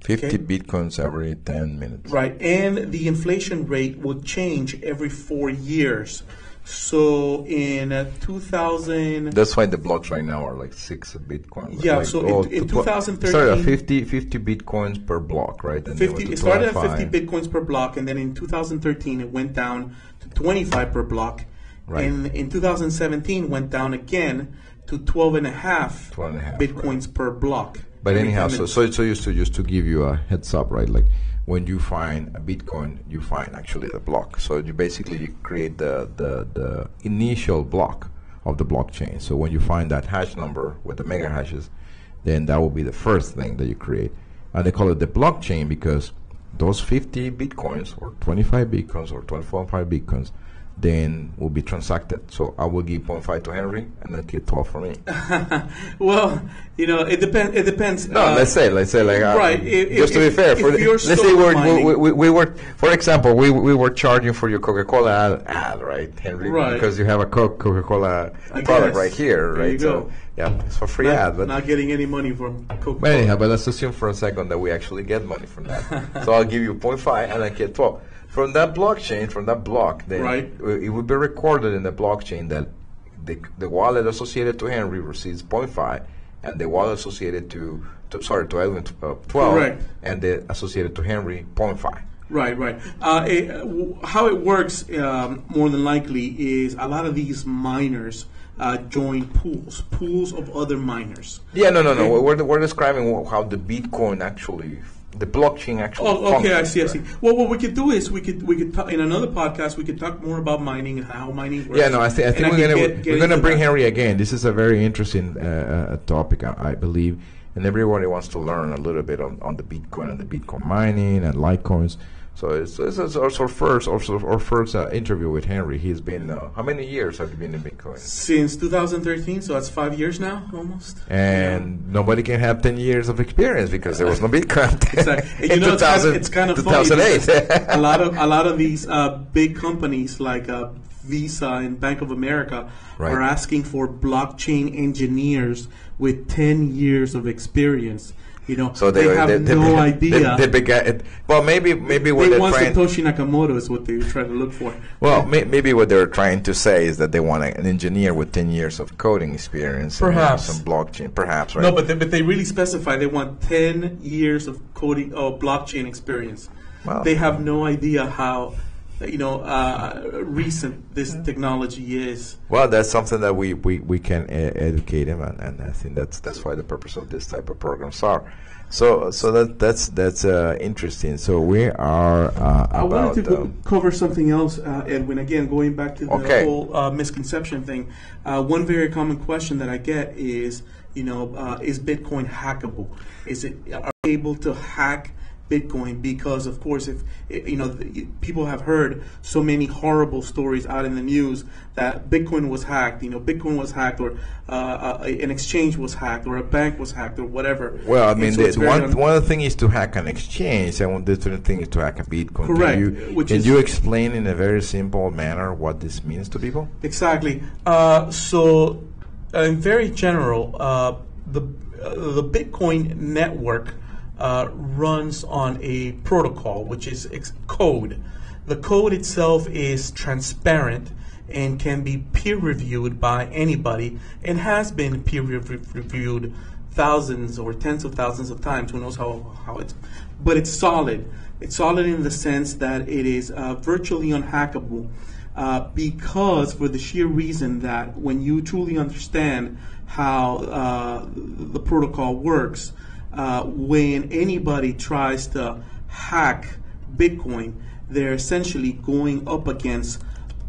50 Okay. bitcoins every 10 minutes. Right, and the inflation rate would change every four years. So in uh, 2000, That's why the blocks right now are like six bitcoins. Yeah, Like, so in- oh, in tw- 2013 Started at 50, 50 bitcoins per block, right? And 50, it started at 50 bitcoins per block, and then in 2013 it went down to 25 per block. Right. And in 2017 went down again to 12 and a half 12 and a half, bitcoins per block. But anyhow, so, so so just to just to give you a heads up, right? Like when you find a Bitcoin, you find actually the block. So you basically you create the, the the initial block of the blockchain. So when you find that hash number with the mega hashes, then that will be the first thing that you create. And they call it the blockchain because those 50 bitcoins or 25 bitcoins or 25 bitcoins then will be transacted. So I will give 0.5 to Henry and then keep 12 for me. well, you know, it depends. It depends. No, uh, let's say, let's say, like, uh, right, if- just to be fair, for the, let's say mining- we, we, we were, for example, we, we were charging for your Coca-Cola ad, ad right, Henry? Right. Because you have a Coca-Cola I product guess. right here, There right? So, go. yeah, it's for free not, ad, but. not getting any money from Coca. But anyhow, but let's assume for a second that we actually get money from that. so I'll give you 0.5 and I get 12. From that blockchain, from that block, then Right. it would be recorded in the blockchain that the, the wallet associated to Henry receives 0.5 and the wallet associated to, to sorry, to Edwin uh, 12 Correct. and the associated to Henry 0.5. Right, right. Uh, it, w- how it works, um, more than likely, is a lot of these miners uh, join pools, pools of other miners. Yeah, no, no, no. Okay. We're, we're describing how the Bitcoin actually, the blockchain actually Oh, okay, I see, I see. Well, what we could do is we could we could talk, in another podcast we could talk more about mining and how mining works. Yeah, no, I, thi- I think we're could gonna get- get we're gonna bring that. Henry again. This is a very interesting uh, uh, topic, I, I believe, and everybody wants to learn a little bit on, on the Bitcoin and the Bitcoin mining and Litecoins. So it's, it's, it's also our first also our first uh, interview with Henry. He's been uh, how many years have you been in Bitcoin? since 2013, so that's five years now, almost. And nobody can have ten years of experience because there was no Bitcoin Exactly. in you know, it's kind, 2000 of, it's kind of funny 2008. because a lot of a lot of these uh, big companies like uh, Visa and Bank of America Right. are asking for blockchain engineers with 10 years of experience You know, So they, have no idea. They, they began it, well, maybe maybe what they they're want trying. Satoshi Nakamoto is what they try to look for. Well, may, maybe what they're trying to say is that they want an engineer with ten years of coding experience, and, Perhaps. some blockchain, perhaps, right? No, but they, but they really specify they want 10 years of coding or blockchain experience. Wow. They have no idea how, you know, uh, recent this technology is. Well, that's something that we, we, we can uh, educate him, and, and I think that's that's why the purpose of this type of programs are. So so that that's that's uh, interesting. So we are uh, I wanted to um, co- cover something else, uh, Edwin. Again, going back to the Okay. whole uh, misconception thing. Uh, one very common question that I get is, you know, uh, is Bitcoin hackable? Is it are able to hack Bitcoin? Because of course, if you know, people have heard so many horrible stories out in the news that Bitcoin was hacked. You know, Bitcoin was hacked, or uh, uh, an exchange was hacked, or a bank was hacked, or whatever. well, I mean, so the, one one thing is to hack an exchange, and one different thing is to hack a Bitcoin. Correct, Can you, which can is- you explain in a very simple manner what this means to people? Exactly. Uh, so, uh, in very general, uh, the uh, the Bitcoin network uh, runs on a protocol, which is code. The code itself is transparent and can be peer reviewed by anybody, and has been peer rev- reviewed thousands or tens of thousands of times. Who knows how how it's, but it's solid. It's solid in the sense that it is uh, virtually unhackable uh, because for the sheer reason that when you truly understand how uh, the protocol works, uh, when anybody tries to hack Bitcoin, they're essentially going up against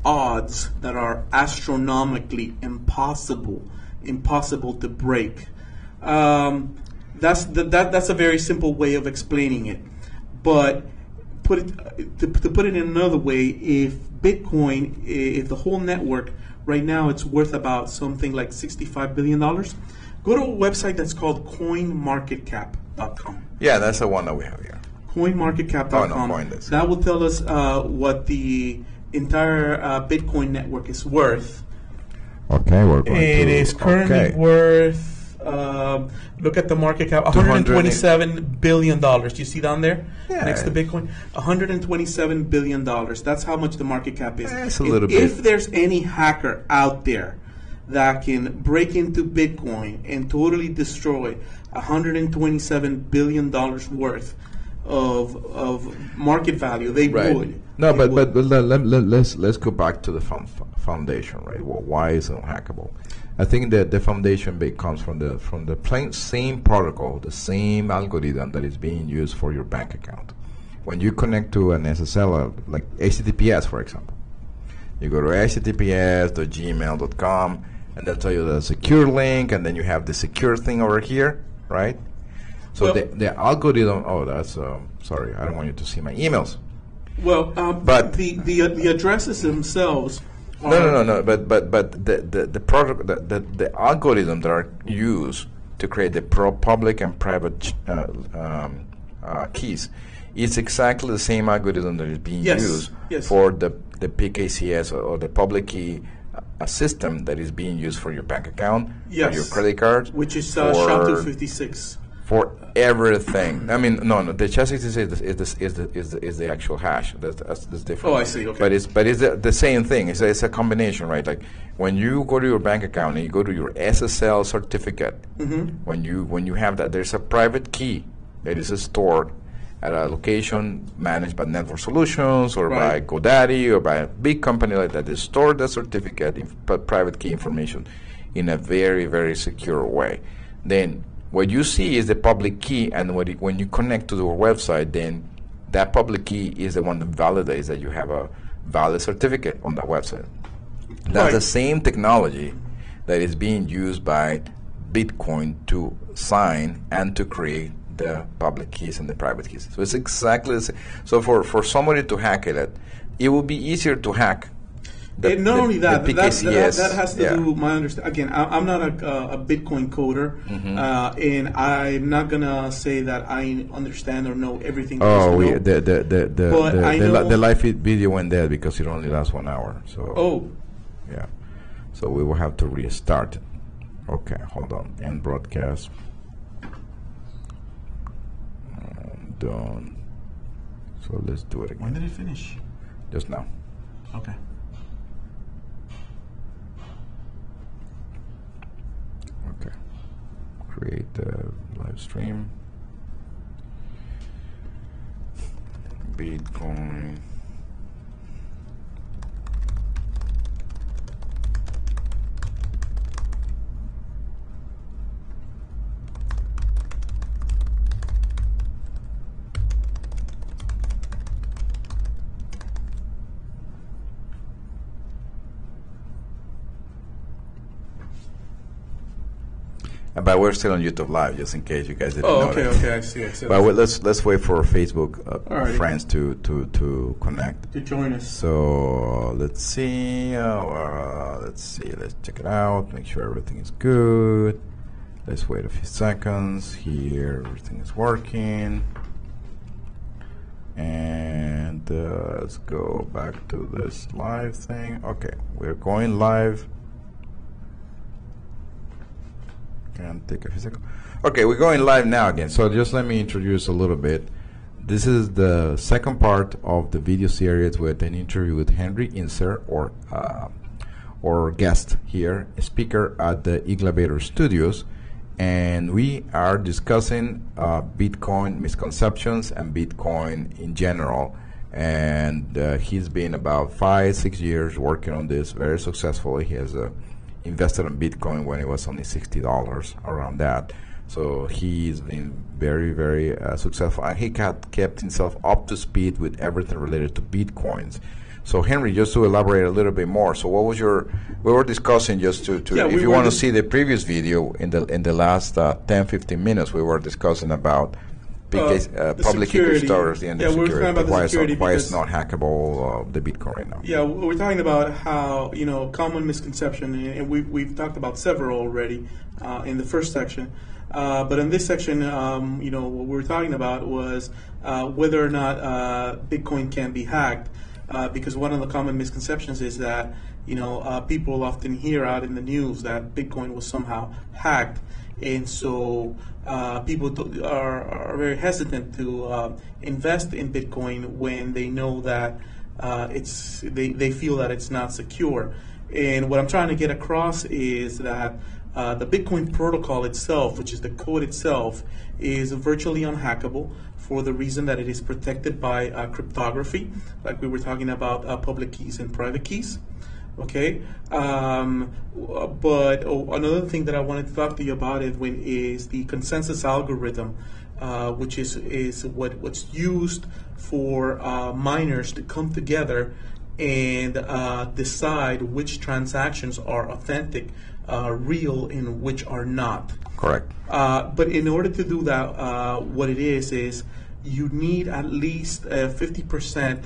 odds that are astronomically impossible, impossible to break. Um, that's the, that, that's a very simple way of explaining it. But put it to, to put it in another way, if Bitcoin, if the whole network right now it's worth about something like sixty-five billion dollars, go to a website that's called CoinMarketCap.com. Yeah, that's the one that we have here. CoinMarketCap.com. Oh, no, Coindesk. That will tell us uh, what the entire uh, Bitcoin network is worth. Okay, we're going It to. is currently okay. worth. Um, look at the market cap: 127 billion dollars. Do you see down there Yeah. next to Bitcoin? 127 billion dollars. That's how much the market cap is. That's a if, little if bit. there's any hacker out there that can break into Bitcoin and totally destroy 127 billion dollars worth of of market value, they Right. would. No, They but would. but, but let, let, let, let's let's go back to the found, foundation, right? Well, why is it unhackable? I think that the foundation bit comes from the from the plain same protocol, the same algorithm that is being used for your bank account. When you connect to an SSL, like HTTPS, for example, you go to https.gmail.com, and they'll tell you the secure link, and then you have the secure thing over here, right? So Well- the, the algorithm. Oh, that's um, sorry. I don't want you to see my emails. well, um, but- the the uh, the addresses themselves. No, no, no, no. But but but the the the product the, the, the algorithm that are used to create the pro public and private ch- uh, um, uh, keys is exactly the same algorithm that is being Yes, used yes. for the the PKCS or, or the public key uh, system that is being used for your bank account, Yes. for your credit card, which is uh, for- SHA-256. for everything. I mean, no, no. The chassis is the, is the, is the, is the, is the actual hash. That's, that's, that's different. Oh, I see, okay. But it's but it's the, the same thing. It's a, it's a combination, right? Like when you go to your bank account and you go to your SSL certificate. Mm-hmm. When you when you have that, there's a private key that is stored at a location managed by Network Solutions or Right. by GoDaddy or by a big company like that. They store the certificate, private key information, in a very very secure way. Then what you see is the public key, and when, it, when you connect to the website, then that public key is the one that validates that you have a valid certificate on that website. That's the same technology that is being used by Bitcoin to sign and to create the public keys and the private keys. So it's exactly the same. So for, for somebody to hack it, it will be easier to hack. the- And not the- only that, that, that, that has to yeah. do with my understanding. Again, I, I'm not a, uh, a Bitcoin coder, Mm-hmm. uh, and I'm not gonna say that I understand or know everything. Oh, we, the the the the, But the, I the, know- the live video went dead because it only lasts one hour. So oh, yeah, so we will have to restart. Okay, hold on. End broadcast. Done. So let's do it again. When did it finish? Just now. Okay. Okay. Create the live stream. Bitcoin. Uh, But we're still on YouTube Live, just in case you guys didn't Oh, know okay, okay, I see. I see. But let's let's wait for Facebook uh, friends to, to, to connect. to join us. So let's see. Uh, uh, let's see. Let's check it out. Make sure everything is good. Let's wait a few seconds. Here, everything is working. And uh, let's go back to this live thing. Okay, we're going live. Take a seconds. Okay, we're going live now again. So just let me introduce a little bit. This is the second part of the video series with an interview with Henry Incer, or uh, or guest here, a speaker at the Iglabator Studios, and we are discussing uh, Bitcoin misconceptions and Bitcoin in general. And uh, he's been about five, six years working on this very successfully. He has uh, invested in Bitcoin when it was only sixty dollars, around that. So he's been very, very uh, successful, and he kept kept himself up to speed with everything related to Bitcoins. So Henry, just to elaborate a little bit more. So what was your? We were discussing just to, to Yeah, if we you want to see the previous video in the in the last uh, 10, 15 minutes, we were discussing about because, Uh, uh, the public security. and Yeah, the we were security. talking about the why, security it's, why it's not hackable uh, the Bitcoin right now. Yeah, we're talking about how you know common misconception, and and we've we've talked about several already uh, in the first section. Uh, but in this section, um, you know, what we were talking about was uh, whether or not uh, Bitcoin can be hacked, uh, because one of the common misconceptions is that you know uh, people often hear out in the news that Bitcoin was somehow hacked, and so uh, people are, are very hesitant to uh, invest in Bitcoin when they know that uh, it's they, they feel that it's not secure. And what I'm trying to get across is that uh, the Bitcoin protocol itself, which is the code itself, is virtually unhackable for the reason that it is protected by uh, cryptography, like we were talking about uh, public keys and private keys. Okay, um, but oh, another thing that I wanted to talk to you about Edwin is the consensus algorithm, uh, which is is what what's used for uh, miners to come together and uh, decide which transactions are authentic, uh, real, and which are not. Correct. Uh, but in order to do that, uh, what it is is you need at least uh, fifty percent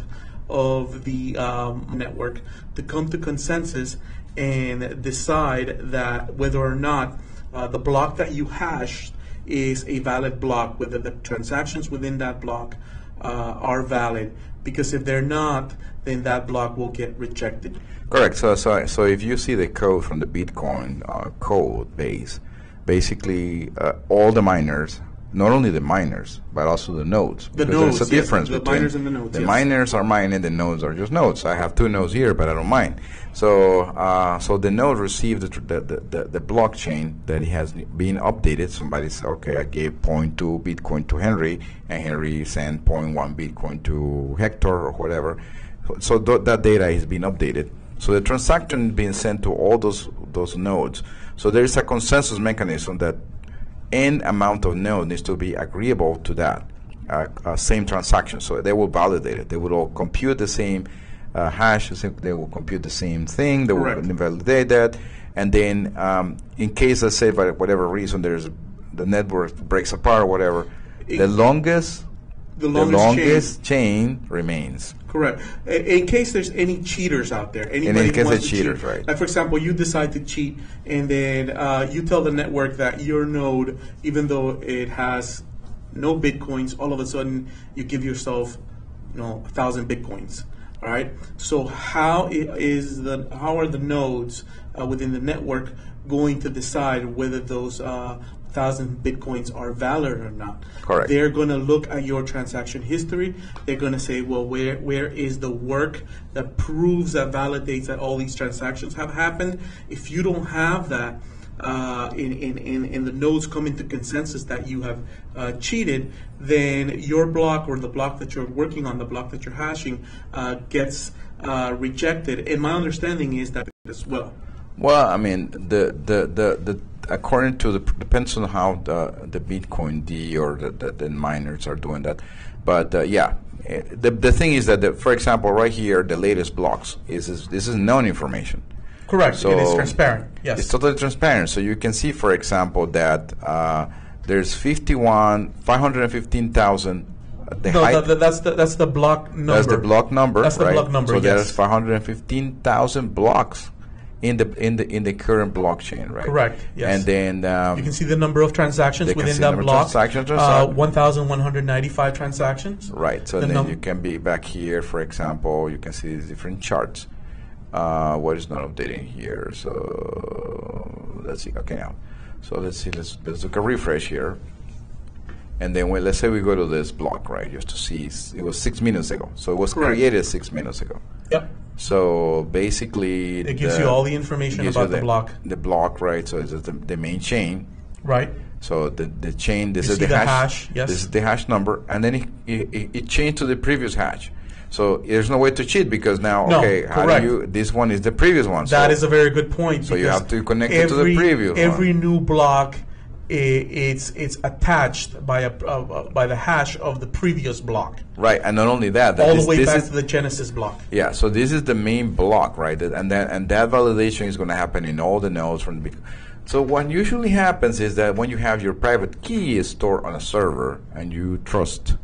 of the um, network to come to consensus and decide that whether or not uh, the block that you hashed is a valid block, whether the transactions within that block uh, are valid. Because if they're not, then that block will get rejected. Correct. So, so, so if you see the code from the Bitcoin uh, code base, basically uh, all the miners, not only the miners, but also the nodes. The because nodes, There's a yes, difference the between miners and the nodes, The yes. miners are mining, the nodes are just nodes. I have two nodes here, but I don't mind. So, uh, so the node received the, tr- the, the, the, blockchain that has been updated. Somebody said, okay, I gave 0.2 Bitcoin to Henry, and Henry sent 0.1 Bitcoin to Hector or whatever. So th- that data is being updated. So the transaction is being sent to all those those nodes. So there is a consensus mechanism that n amount of nodes needs to be agreeable to that uh, uh, same transaction. So they will validate it. They will all compute the same uh, hash. They will compute the same thing. They Correct. will validate that. And then, um, in case, let's say, for whatever reason, there's the network breaks apart or whatever, It- the longest The the longest, longest chain remains. Correct. In case there's any cheaters out there, anybody who case wants cheaters, cheat. right. Like for example, you decide to cheat, and then uh, you tell the network that your node, even though it has no bitcoins, all of a sudden you give yourself, you know, a thousand bitcoins. All right. So how is the how are the nodes uh, within the network going to decide whether those uh, thousand bitcoins are valid or not. Correct. They're going to look at your transaction history. They're going to say, well, where where is the work that proves that validates that all these transactions have happened? If you don't have that. Uh, in, in, in, in the nodes coming to consensus that you have uh, cheated, then your block or the block that you're working on, the block that you're hashing, uh, gets uh, rejected. And my understanding is that as well. Well, I mean, the the the, the according to the depends on how the the Bitcoin D or the, the, the miners are doing that, but uh, yeah, eh, the the thing is that the, for example, right here, the latest blocks is, is this is known information. Correct. So it is transparent. Yes. It's totally transparent. So you can see, for example, that uh, there's 51, 515,000. uh, The no, that- that's the that's the block number. that's the block number. That's the right? block number, So yes. there's 515,000 blocks in the in the in the current blockchain, right? Correct, yes. And then um, You can see the number of transactions within that block. transactions, uh, transac- 1,195 transactions. Right. So The then you can be back here, for example, you can see these different charts. Uh, what is not updating here? So let's see. Okay, now. So let's see. Let's let's look a refresh here. And then when, let's say we go to this block, right, just to see. It was six minutes ago. So it was Correct. created six minutes ago. Yep. So basically, It gives you all the information about the block. The block, right? So it's the, the main chain. Right. So the, the chain, this You is the, the hash, hash, yes. This is the hash number, and then it, it, it- changed to the previous hash. So there's no way to cheat because now, No, okay, how do you? This one is the previous one. That so is a very good point. So you have to connect it to the every- previous one. Every new block, it's it's attached by a uh, uh, by the hash of the previous block, right, and not only that, that all this, the way back is, to the Genesis block. yeah. So this is the main block, right? And that and that validation is going to happen in all the nodes from the. So what usually happens is that when you have your private key is stored on a server and you trust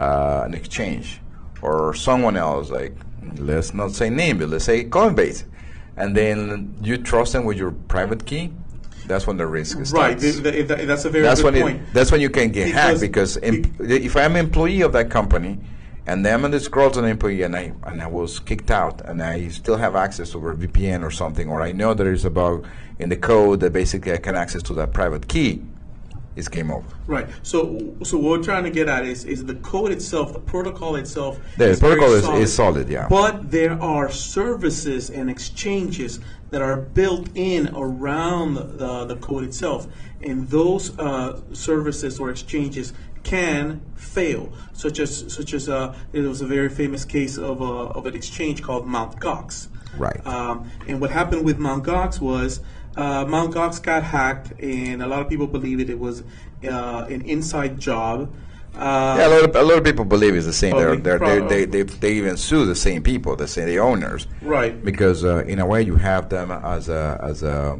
uh, an exchange or someone else, like let's not say name, but let's say Coinbase, and then you trust them with your private key. That's when the risk starts. Right. th- th- th- that's a very that's good when point. it, that's when you can get hacked Because- because em- if I'm an employee of that company and I'm a disgruntled employee and I and I was kicked out and I still have access over VPN or something or I know there is a bug in the code that basically I can access to that private key, it's game over. Right. So, so what we're trying to get at is, is the code itself, the protocol itself. The is protocol is, is solid, yeah. But there are services and exchanges that are built in around the, the code itself, and those uh, services or exchanges can fail. Such as such as uh, there was a very famous case of, uh, of an exchange called Mount Gox. Right. Um, and what happened with Mount Gox was uh, Mount Gox got hacked, and a lot of people believe it, it was uh, an inside job. Uh, Yeah, a lot, of, a lot of people believe it's the same. They're, they're, they they, they, they even sue the same people, the same the owners. Right. Because uh, in a way you have them as a as a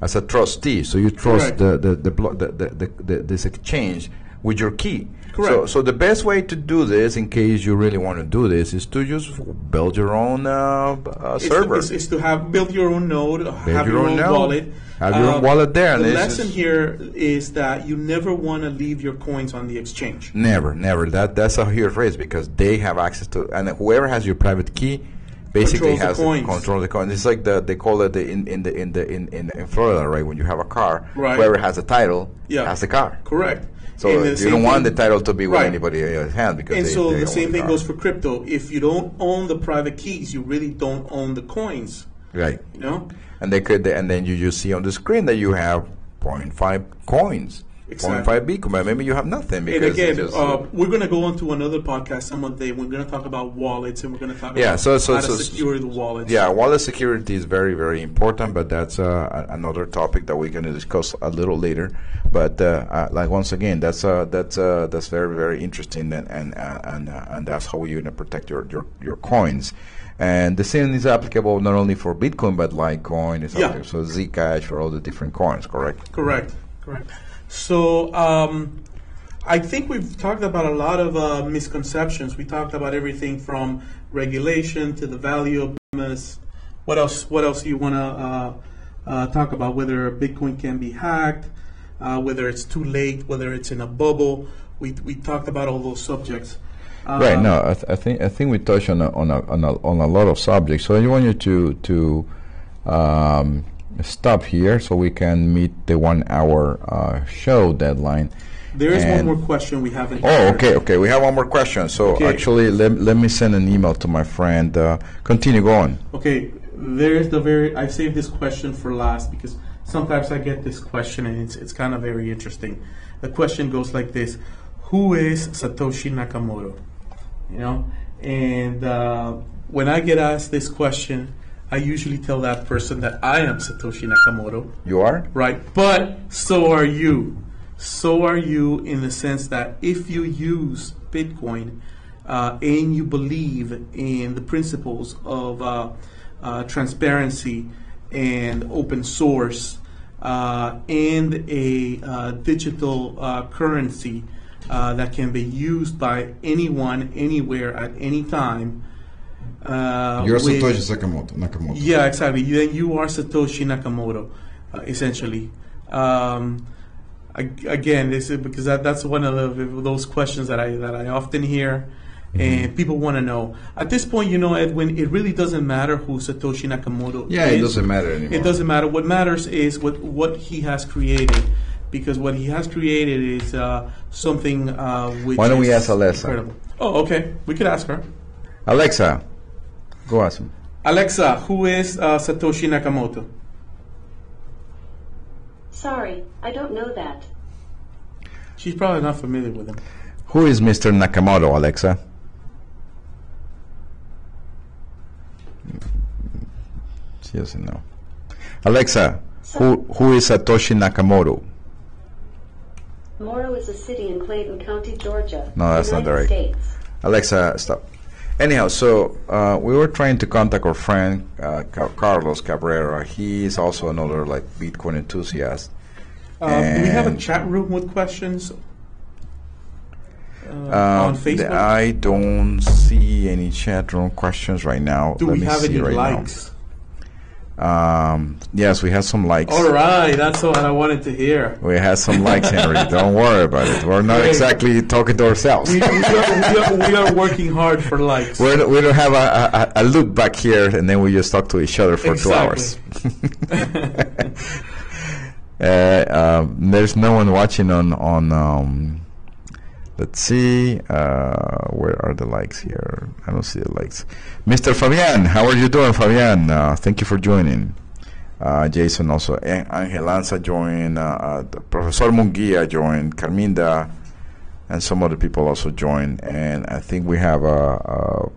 as a trustee, so you trust Correct. the the the, the, the, the this exchange with your key. So Correct. so the best way to do this, in case you really want to do this, is to just build your own uh, uh, server. To, it's, it's to have build your own node, have your your, own own, wallet. have your own wallet there, The lesson here is that you never want to leave your coins on the exchange. Never, never. That that's a huge risk because they have access to, and whoever has your private key, basically Controls the has coins. control the coin. It's like the they call it the in, in the in the in, in in Florida, right? When you have a car, Right. whoever has the title Yeah. has the car. Correct. So you don't want the title to be with Right. anybody else's hand because And they, so they the same thing goes for crypto. If you don't own the private keys, you really don't own the coins. right. You know. And they could, and then you just see on the screen that you have 0.5 coins, Exactly. 0.5 Bitcoin. But maybe you have nothing because And again, just, uh, we're going to go on to another podcast some other day. We're going to talk about wallets, and we're going to talk Yeah, about so- so- how so- to secure the wallets. Yeah, wallet security is very, very important, but that's uh, another topic that we're going to discuss a little later. But uh, uh, like once again, that's uh, that's uh, that's very, very interesting, and and uh, and, uh, and that's how you're going to protect your, your your coins. And the same is applicable not only for Bitcoin but Litecoin, Yeah. so Zcash for all the different coins, correct? Correct. Correct. So um, I think we've talked about a lot of uh, misconceptions. We talked about everything from regulation to the value of business. What else? What else do you want to uh, uh, talk about? Whether Bitcoin can be hacked, uh, whether it's too late, whether it's in a bubble. We we talked about all those subjects. Uh, right. No, I, th- I think I think we touched on a, on a, on a, on a lot of subjects. So I want you to to um, stop here so we can meet the one hour uh, show deadline. There is one more question we haven't. Oh, answered. okay, okay. We have one more question. So Okay. actually, let, let me send an email to my friend. Uh, continue going. Okay, there's the very. I saved this question for last because sometimes I get this question and it's it's kind of very interesting. The question goes like this: Who is Satoshi Nakamoto? You know, and uh, when I get asked this question, I usually tell that person that I am Satoshi Nakamoto. You are? Right. But so are you. So are you in the sense that if you use Bitcoin uh, and you believe in the principles of uh, uh, transparency and open source uh, and a uh, digital uh, currency uh, that can be used by anyone, anywhere, at any time. Uh, You're with- Satoshi Sakamoto, Nakamoto. yeah, exactly. Then you are Satoshi Nakamoto, uh, essentially. Um, ag- again, this is because that, that's one of the, those questions that I that I often hear, Mm-hmm. and people want to know. At this point, you know, Edwin, it really doesn't matter who Satoshi Nakamoto Yeah, is. it doesn't matter anymore. It doesn't matter. What matters is what what he has created, because what he has created is uh, something uh, which. Why don't we is ask Alexa? Incredible. Oh, okay. We could ask her. Alexa, go ask him. Alexa, who is uh, Satoshi Nakamoto? Sorry, I don't know that. She's probably not familiar with him. Who is Mr. Nakamoto, Alexa? She doesn't know. Alexa, who who is Satoshi Nakamoto? Morrow is a city in Clayton County, Georgia. No, that's not the right. States. Alexa, stop. Anyhow, so uh, we were trying to contact our friend uh, Ca- Carlos Cabrera. He is also another like Bitcoin enthusiast. Uh, do we have a chat room with questions uh, Um, on Facebook? I don't see any chat room questions right now. do Let we have any right likes? now. Um, yes, we have some likes. All right, that's what I wanted to hear. We have some likes, Henry. Don't worry about it. We're not Great. exactly talking to ourselves. We, we, are, we, are, we are working hard for likes. We're, we don't have a, a, a loop back here, and then we just talk to each other for two hours. uh, um, there's no one watching on on. Um, let's see, uh, where are the likes here? I don't see the likes. Mr. Fabian, how are you doing, Fabian? Uh, thank you for joining. Uh, Jason also, An- Angel Lanza joined, uh, uh, Professor Munguia joined, Carminda, and some other people also joined. And I think we have a.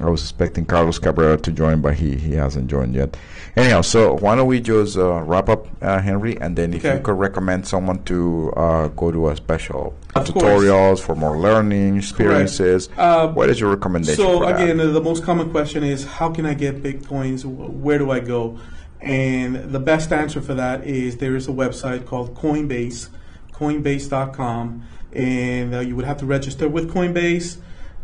I was expecting Carlos Cabrera to join, but he, he hasn't joined yet. Anyhow, so why don't we just uh, wrap up, uh, Henry, and then if you could recommend someone to uh, go to a special Of course. tutorials for more learning experiences, Uh, what is your recommendation? So again, the most common question is, how can I get bitcoins? Wh- Where do I go? And the best answer for that is there is a website called Coinbase, Coinbase.com, and uh, you would have to register with Coinbase.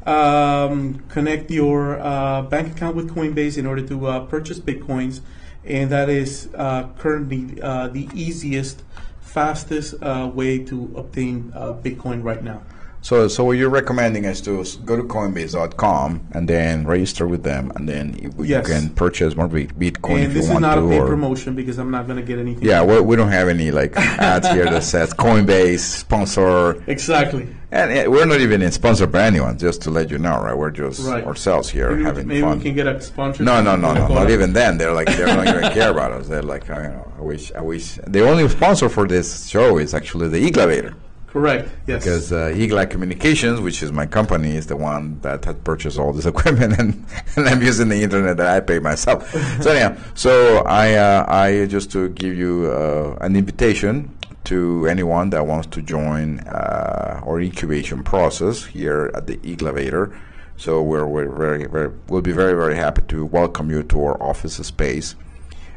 Um, connect your uh, bank account with Coinbase in order to uh, purchase bitcoins, and that is uh, currently uh, the easiest, fastest uh, way to obtain uh, Bitcoin right now. So, so what you're recommending is to go to Coinbase.com and then register with them, and then you, you can purchase more Bitcoin and if this you is want not to. a paid promotion because I'm not going to get anything. yeah, we, we don't have any like ads here that says Coinbase sponsor, exactly. and uh, we're not even sponsored by anyone. Just to let you know, right? We're just Right. ourselves here Maybe, having maybe fun. we can get a sponsor. No, no, no, no, not even then. They're like they don't even care about us. They're like, I, know, I wish, I wish. The only sponsor for this show is actually the Eglavator. Correct. Yes. because uh, EGLA Communications, which is my company, is the one that had purchased all this equipment, and, and I'm using the internet that I pay myself. so anyhow, so I uh, I just to give you uh, an invitation to anyone that wants to join uh, our incubation process here at the Eaglevator. So we're, we're very very we'll be very very happy to welcome you to our office space.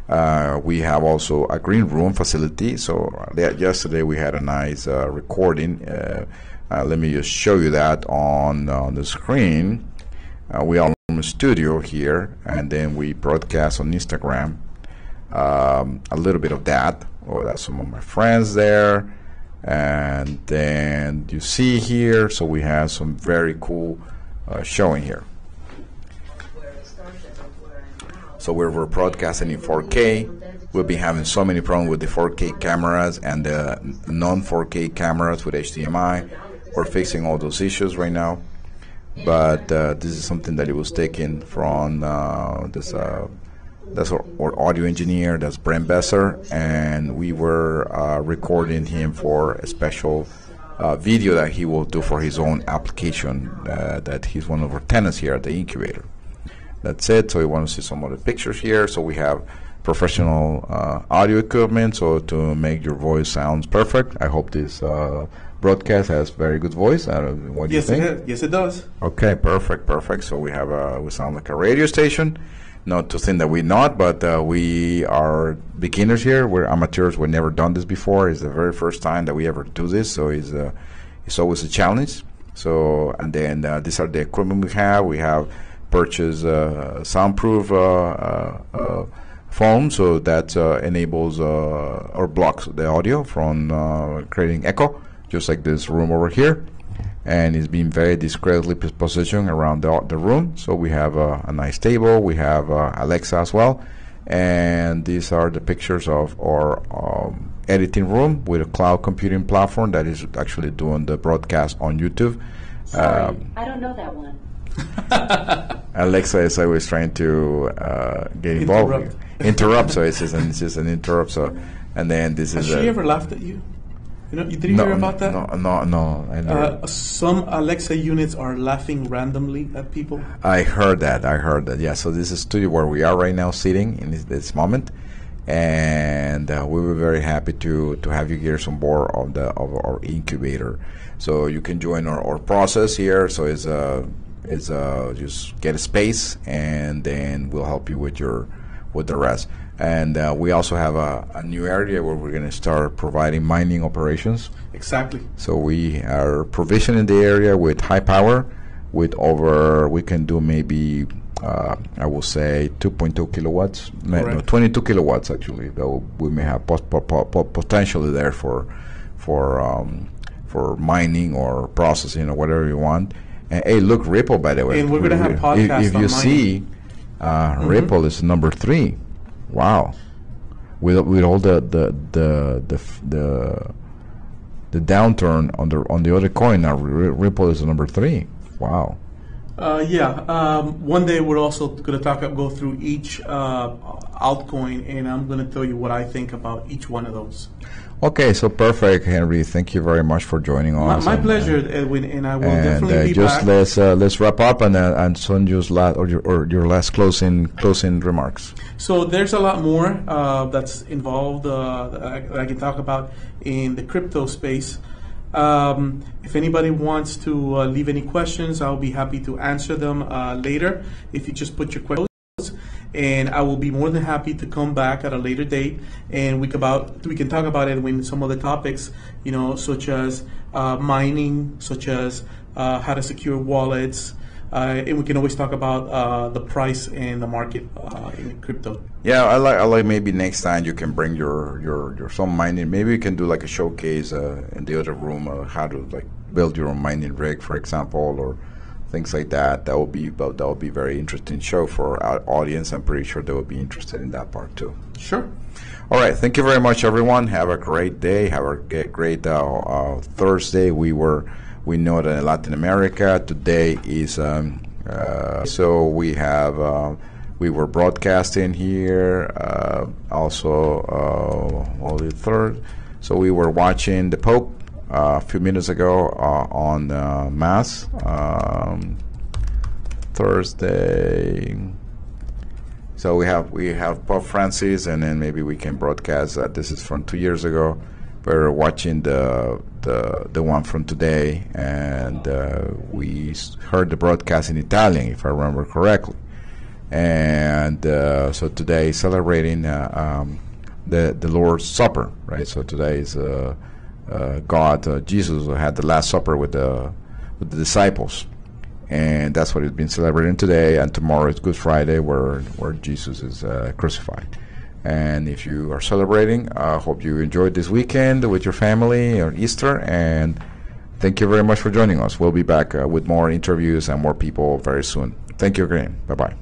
Uh, we have also a green room facility. So yesterday we had a nice uh, recording. Uh, uh, let me just show you that on on the screen. Uh, we are in the studio here, and then we broadcast on Instagram. Um, a little bit of that. Oh, that's some of my friends there. And then you see here, so we have some very cool uh, showing here. So we're, we're broadcasting in 4K. We've been having so many problems with the 4K cameras and the non 4K cameras with HDMI. We're fixing all those issues right now. But uh, this is something that it was taken from uh, this. Uh, that's our, our, audio engineer. That's Brent Besser, and we were uh, recording him for a special uh, video that he will do for his own application. Uh, that he's one of our tenants here at the incubator. That's it. So you want to see some other pictures here. So we have professional uh, audio equipment so to make your voice sounds perfect. I hope this uh, broadcast has very good voice. what do yes, you think? It yes, it does. Okay, perfect, perfect. So we have a we sound like a radio station. Not to think that we're not, but uh, we are beginners here. We're amateurs. We've never done this before. It's the very first time that we ever do this, so it's uh, it's always a challenge. So and then uh, these are the equipment we have. We have purchased uh, soundproof uh, uh, foam, so that enables or blocks the audio from creating echo, just like this room over here and it's been very discreetly positioned around the, the room. So we have a, a nice table, we have uh, Alexa as well, and these are the pictures of our um, editing room with a cloud computing platform that is actually doing the broadcast on YouTube. Sorry, um, I don't know that one. Alexa is always trying to uh, get involved. Interrupt. interrupt. So it's just, an, it's just an interrupt. So, and then this Has is. Has she ever laughed at you? You know, did you no, hear about that? No, no, no. Uh, some Alexa units are laughing randomly at people. I heard that. I heard that. Yeah. So this is studio where we are right now, sitting in this, this moment, and uh, we were very happy to to have you here on board of the of our incubator. So you can join our, our process here. So it's uh it's uh just get a space, and then we'll help you with your with the rest. And uh, we also have a, a, new area where we're going to start providing mining operations. Exactly. So we are provisioning the area with high power, with over, we can do maybe, uh, I will say 2.2 kilowatts, no, 22 kilowatts actually, though we may have pot, pot, pot, potentially there for, for, um, for mining or processing or whatever you want. And hey, look, Ripple, by the way. And we're going to have podcasts If, if you see, uh, mm-hmm. Ripple is number three Wow. With with all the the the the the, the downturn on the on the other coin now, Ripple is number three. Wow. Uh, yeah. Um, one day we're also going to talk go through each uh, altcoin, and I'm going to tell you what I think about each one of those. Okay, so perfect, Henry. Thank you very much for joining us. My, my and, pleasure, uh, Edwin, and I will and, definitely uh, be just back. let's uh, let's wrap up and uh, and Sonju's last or your or your last closing closing remarks. So there's a lot more uh, that's involved uh, that I, that, I, can talk about in the crypto space. Um, if anybody wants to uh, leave any questions, I'll be happy to answer them later. If you just put your questions and I will be more than happy to come back at a later date and we can about we can talk about it when some other topics, you know, such as uh, mining, such as uh, how to secure wallets. Uh, and we can always talk about uh, the price and the market uh, in crypto. Yeah, I like. I like maybe next time you can bring your your your some mining. Maybe you can do like a showcase uh, in the other room how to like build your own mining rig, for example, or things like that. That will be that will be very interesting show for our audience. I'm pretty sure they will be interested in that part too. Sure. All right. Thank you very much, everyone. Have a great day. Have a great uh, uh, Thursday. We were we know that in Latin America today is um, uh, so we have. Uh, we were broadcasting here uh, also uh, Holy Third. So we were watching the Pope a few minutes ago uh, on uh, Mass um, Thursday. So we have we have Pope Francis, and then maybe we can broadcast that. This is from two years ago. We're watching the the the one from today, and uh, we heard the broadcast in Italian, if I remember correctly. And uh, so today, celebrating uh, um, the the Lord's Supper, right? So today is uh, God, uh, Jesus had the Last Supper with the with the disciples, and that's what it's been celebrating today. And tomorrow is Good Friday, where where Jesus is uh, crucified. And if you are celebrating, I hope you enjoyed this weekend with your family or Easter. And thank you very much for joining us. We'll be back uh, with more interviews and more people very soon. Thank you again. Bye bye.